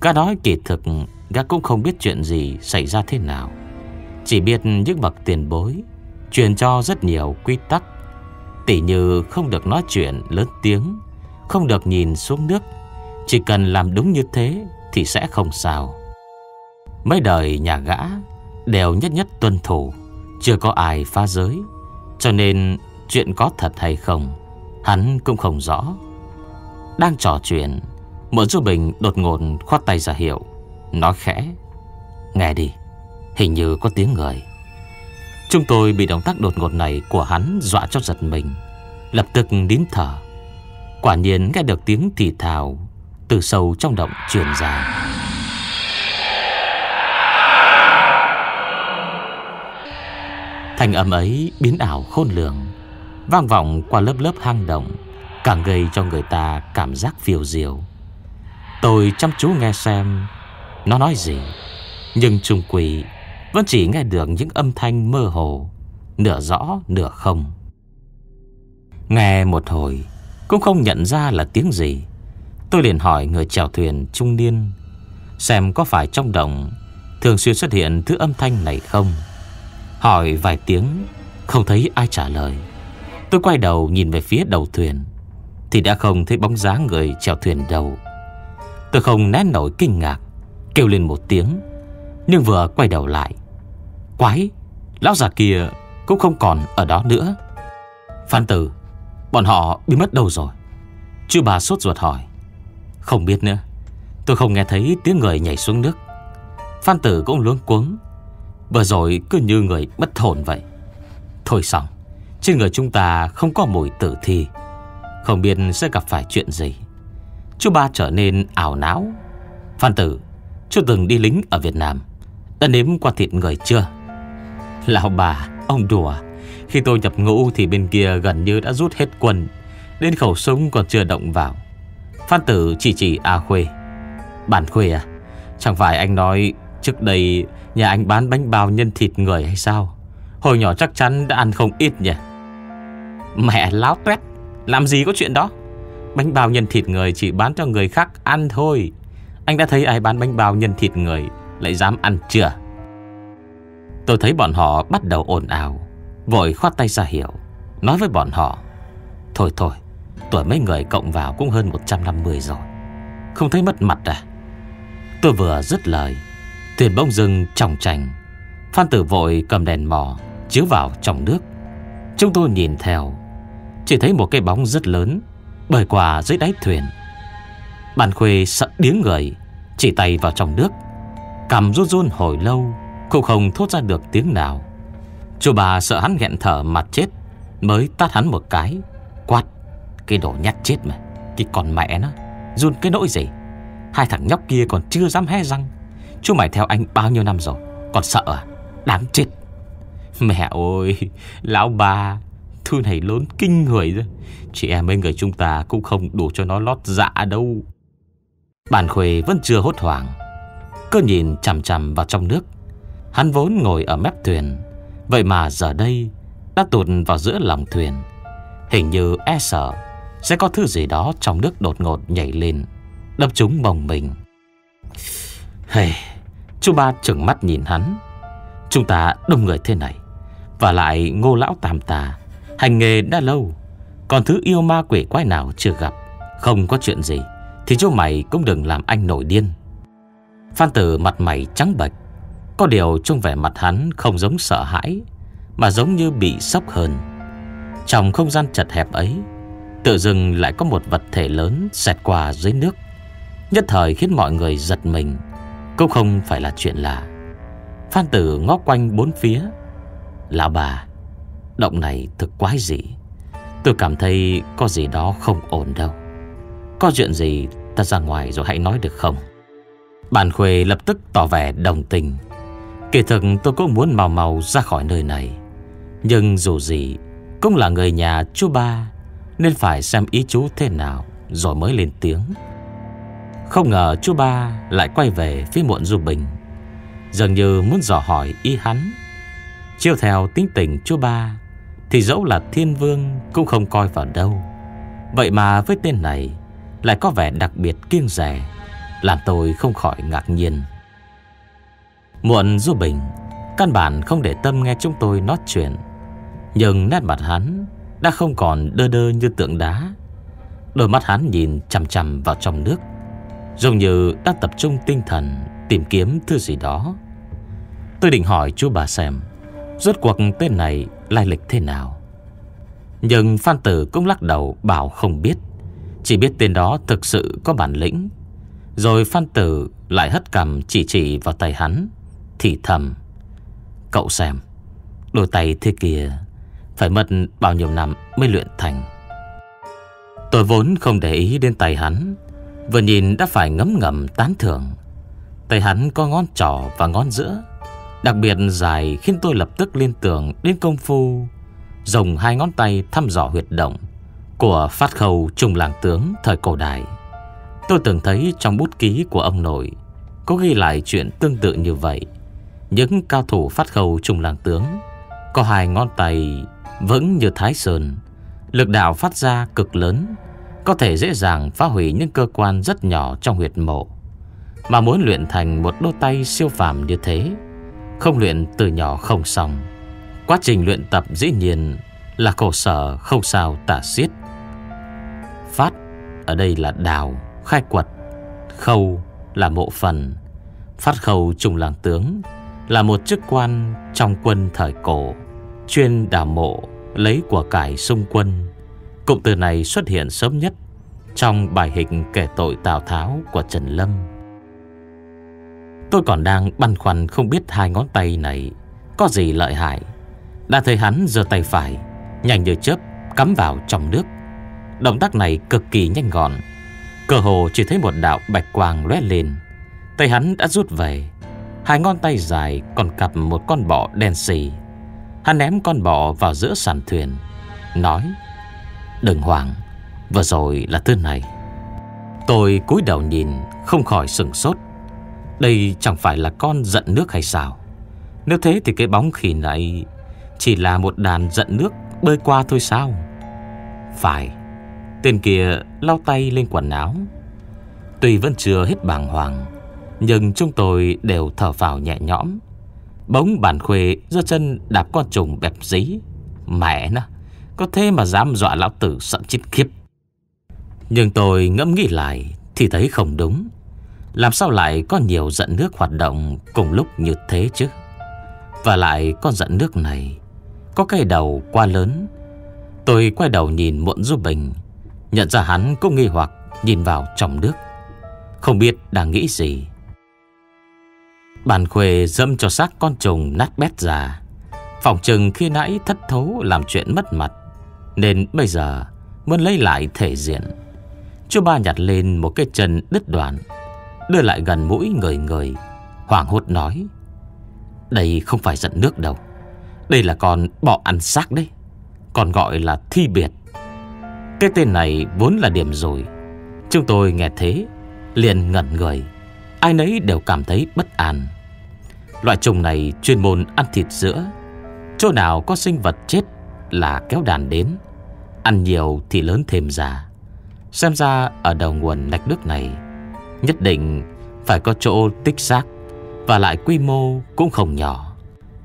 Gã nói kỳ thực Gã cũng không biết chuyện gì xảy ra thế nào. Chỉ biết những bậc tiền bối Truyền cho rất nhiều quy tắc. Tỉ như không được nói chuyện lớn tiếng, Không được nhìn xuống nước. Chỉ cần làm đúng như thế thì sẽ không sao. Mấy đời nhà gã Đều nhất nhất tuân thủ, Chưa có ai phá giới, Cho nên chuyện có thật hay không, Hắn cũng không rõ. Đang trò chuyện, Mộ du bình đột ngột khoát tay ra hiệu, Nói khẽ, Nghe đi, Hình như có tiếng người. Chúng tôi bị động tác đột ngột này của hắn dọa cho giật mình, Lập tức nín thở. Quả nhiên nghe được tiếng thì thào từ sâu trong động truyền ra. Thành âm ấy biến ảo khôn lường, Vang vọng qua lớp lớp hang động, Càng gây cho người ta cảm giác phiêu diều Tôi chăm chú nghe xem, Nó nói gì, Nhưng trung quỷ Vẫn chỉ nghe được những âm thanh mơ hồ, Nửa rõ, nửa không. Nghe một hồi, Cũng không nhận ra là tiếng gì. Tôi liền hỏi người chèo thuyền trung niên Xem có phải trong đồng Thường xuyên xuất hiện thứ âm thanh này không. Hỏi vài tiếng, Không thấy ai trả lời. Tôi quay đầu nhìn về phía đầu thuyền, Thì đã không thấy bóng dáng người chèo thuyền đầu Tôi không nén nổi kinh ngạc, Kêu lên một tiếng, Nhưng vừa quay đầu lại. Quái, Lão già kia cũng không còn ở đó nữa. Phan Tử, Bọn họ biến mất đâu rồi? Chưa bà sốt ruột hỏi. Không biết nữa. Tôi không nghe thấy tiếng người nhảy xuống nước. Phan Tử cũng luống cuống. Vừa rồi cứ như người bất hồn vậy. Thôi xong, Trên người chúng ta không có mùi tử thi. Không biết sẽ gặp phải chuyện gì. Chú ba trở nên ảo não. Phan Tử, Chú từng đi lính ở Việt Nam. Đã nếm qua thịt người chưa? Lão bà, Ông đùa. Khi tôi nhập ngũ thì bên kia gần như đã rút hết quân. Đến khẩu súng còn chưa động vào. Phan Tử chỉ chỉ A Khuê. Bản Khuê à Chẳng phải anh nói trước đây Nhà anh bán bánh bao nhân thịt người hay sao? Hồi nhỏ chắc chắn đã ăn không ít nhỉ? Mẹ láo tuét, Làm gì có chuyện đó? Bánh bao nhân thịt người chỉ bán cho người khác ăn thôi. Anh đã thấy ai bán bánh bao nhân thịt người Lại dám ăn chưa? Tôi thấy bọn họ bắt đầu ồn ào, Vội khoát tay ra hiểu Nói với bọn họ, Thôi thôi Tuổi mấy người cộng vào cũng hơn 150 rồi. Không thấy mất mặt à? Tôi vừa dứt lời Thuyền bông rừng trọng trành Phan tử vội cầm đèn mò, Chiếu vào trong nước. Chúng tôi nhìn theo, Chỉ thấy một cái bóng rất lớn, Bơi qua dưới đáy thuyền. Bàn khuê sợ điếng người, Chỉ tay vào trong nước. Cầm run run hồi lâu, Cũng không thốt ra được tiếng nào. Chú bà sợ hắn nghẹn thở mặt chết, Mới tát hắn một cái, Quát. Cái đồ nhát chết mà. Cái con mẹ nó, Run cái nỗi gì? Hai thằng nhóc kia còn chưa dám hé răng. Chú mày theo anh bao nhiêu năm rồi, Còn sợ à? Đáng chết. Mẹ ơi, Lão bà Thư này lớn kinh người rồi. Chị em mấy người chúng ta cũng không đủ cho nó lót dạ đâu. Bàn khuê vẫn chưa hốt hoảng, Cứ nhìn chằm chằm vào trong nước. Hắn vốn ngồi ở mép thuyền, Vậy mà giờ đây Đã tụt vào giữa lòng thuyền, Hình như e sợ. Sẽ có thứ gì đó trong nước đột ngột nhảy lên Đập chúng bồng mình. Hey, Chú ba trừng mắt nhìn hắn. Chúng ta đông người thế này Và lại ngô lão tàm tà Hành nghề đã lâu. Còn thứ yêu ma quỷ quái nào chưa gặp Không có chuyện gì Thì chú mày cũng đừng làm anh nổi điên. Phan tử mặt mày trắng bệch. Có điều trong vẻ mặt hắn không giống sợ hãi Mà giống như bị sốc hơn. Trong không gian chật hẹp ấy Tự dưng lại có một vật thể lớn Xẹt qua dưới nước. Nhất thời khiến mọi người giật mình. Cũng không phải là chuyện lạ. Phan tử ngó quanh bốn phía. Lão bà, Động này thực quái gì Tôi cảm thấy có gì đó không ổn đâu. Có chuyện gì Ta ra ngoài rồi hãy nói được không? Bạn khuê lập tức tỏ vẻ đồng tình. Kỳ thực tôi cũng muốn màu màu ra khỏi nơi này. Nhưng dù gì, Cũng là người nhà chú ba nên phải xem ý chú thế nào, Rồi mới lên tiếng. Không ngờ chú ba lại quay về phía muộn du bình, Dường như muốn dò hỏi ý hắn. Chiêu theo tính tình chú ba, Thì dẫu là thiên vương Cũng không coi vào đâu. Vậy mà với tên này Lại có vẻ đặc biệt kiêng rẻ, Làm tôi không khỏi ngạc nhiên. Muộn du bình Căn bản không để tâm nghe chúng tôi nói chuyện, Nhưng nét mặt hắn đã không còn đơ đơ như tượng đá. Đôi mắt hắn nhìn chằm chằm vào trong nước dường như đang tập trung tinh thần Tìm kiếm thứ gì đó. Tôi định hỏi chú bà xem, Rốt cuộc tên này lai lịch thế nào. Nhưng Phan Tử cũng lắc đầu bảo không biết, Chỉ biết tên đó thực sự có bản lĩnh. Rồi Phan Tử lại hất cầm chỉ chỉ vào tay hắn, Thì thầm, Cậu xem, Đôi tay thế kia phải mất bao nhiêu năm mới luyện thành. Tôi vốn không để ý đến tay hắn, Vừa nhìn đã phải ngấm ngầm tán thưởng. Tay hắn có ngón trỏ và ngón giữa, Đặc biệt dài khiến tôi lập tức liên tưởng đến công phu, Dùng hai ngón tay thăm dò huyệt động Của phát khâu trùng làng tướng thời cổ đại. Tôi từng thấy trong bút ký của ông nội Có ghi lại chuyện tương tự như vậy. Những cao thủ phát khâu trùng làng tướng Có hai ngón tay vững như thái sơn. Lực đạo phát ra cực lớn, Có thể dễ dàng phá hủy những cơ quan rất nhỏ trong huyệt mộ. Mà muốn luyện thành một đôi tay siêu phàm như thế, không luyện từ nhỏ không xong. Quá trình luyện tập dĩ nhiên Là khổ sở không sao tả xiết. Phát, Ở đây là đào, Khai quật. Khâu là mộ phần. Phát khâu trùng làng tướng Là một chức quan trong quân thời cổ, Chuyên đào mộ. Lấy của cải xung quân Cụm từ này xuất hiện sớm nhất Trong bài hình kể tội Tào Tháo của Trần Lâm Tôi còn đang băn khoăn không biết hai ngón tay này có gì lợi hại. Đã thấy hắn giơ tay phải, nhanh như chớp cắm vào trong nước. Động tác này cực kỳ nhanh gọn. Cơ hồ chỉ thấy một đạo bạch quang lóe lên. Tay hắn đã rút về. Hai ngón tay dài còn cặp một con bọ đen xì. Hắn ném con bọ vào giữa sàn thuyền. Nói, đừng hoảng, vừa rồi là thứ này. Tôi cúi đầu nhìn, không khỏi sừng sốt. Đây chẳng phải là con giận nước hay sao Nếu thế thì cái bóng khỉ này Chỉ là một đàn giận nước bơi qua thôi sao Phải Tên kia lau tay lên quần áo Tuy vẫn chưa hết bàng hoàng Nhưng chúng tôi đều thở vào nhẹ nhõm Bỗng bản khuê giơ chân đạp con trùng bẹp dí Mẹ nó, Có thế mà dám dọa lão tử sợ chết khiếp. Nhưng tôi ngẫm nghĩ lại Thì thấy không đúng. Làm sao lại có nhiều giận nước hoạt động Cùng lúc như thế chứ? Và lại con giận nước này, Có cái đầu quá lớn. Tôi quay đầu nhìn muộn du bình, Nhận ra hắn cũng nghi hoặc Nhìn vào trong nước. Không biết đang nghĩ gì. Bàn khuê dâm cho xác con trùng nát bét già Phòng trừng khi nãy thất thấu Làm chuyện mất mặt, Nên bây giờ muốn lấy lại thể diện. Chú ba nhặt lên một cái chân đứt đoạn, Đưa lại gần mũi người người Hoàng hốt nói, Đây không phải giận nước đâu, Đây là con bọ ăn xác đấy, Còn gọi là thi biệt. Cái tên này vốn là điểm rồi, Chúng tôi nghe thế Liền ngẩn người. Ai nấy đều cảm thấy bất an. Loại trùng này chuyên môn ăn thịt giữa Chỗ nào có sinh vật chết Là kéo đàn đến. Ăn nhiều thì lớn thêm già. Xem ra ở đầu nguồn lạch nước này, Nhất định phải có chỗ tích xác Và lại quy mô cũng không nhỏ.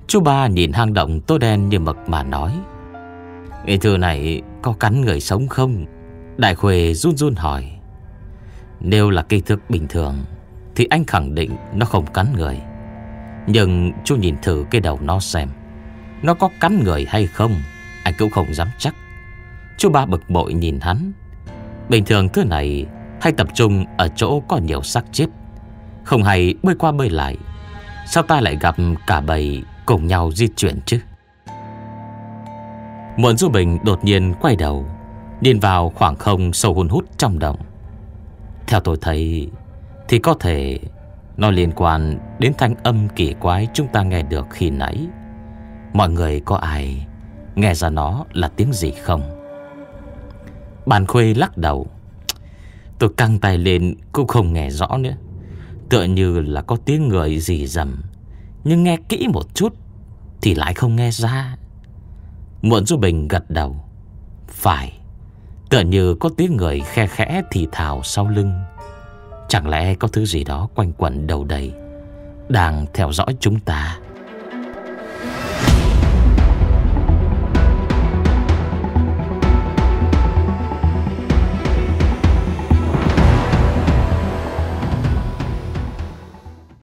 Chú ba nhìn hang động tô đen như mực mà nói Cái thư này có cắn người sống không? Đại Khuê run run hỏi. Nếu là cây thước bình thường thì anh khẳng định nó không cắn người. Nhưng chú nhìn thử cái đầu nó xem, Nó có cắn người hay không, Anh cũng không dám chắc. Chú ba bực bội nhìn hắn. Bình thường thứ này hay tập trung ở chỗ có nhiều xác chết. Không hay bơi qua bơi lại, Sao ta lại gặp cả bầy cùng nhau di chuyển chứ? Muộn Du Bình đột nhiên quay đầu Nhìn vào khoảng không sâu hun hút trong động. Theo tôi thấy thì có thể Nó liên quan đến thanh âm kỳ quái Chúng ta nghe được khi nãy. Mọi người có ai Nghe ra nó là tiếng gì không? Bàn khuê lắc đầu. Tôi căng tay lên cũng không nghe rõ nữa. Tựa như là có tiếng người gì dầm. Nhưng nghe kỹ một chút Thì lại không nghe ra. Muộn Du Bình gật đầu. Phải, Tựa như có tiếng người khe khẽ thì thào sau lưng. Chẳng lẽ có thứ gì đó quanh quẩn đầu đầy, Đang theo dõi chúng ta?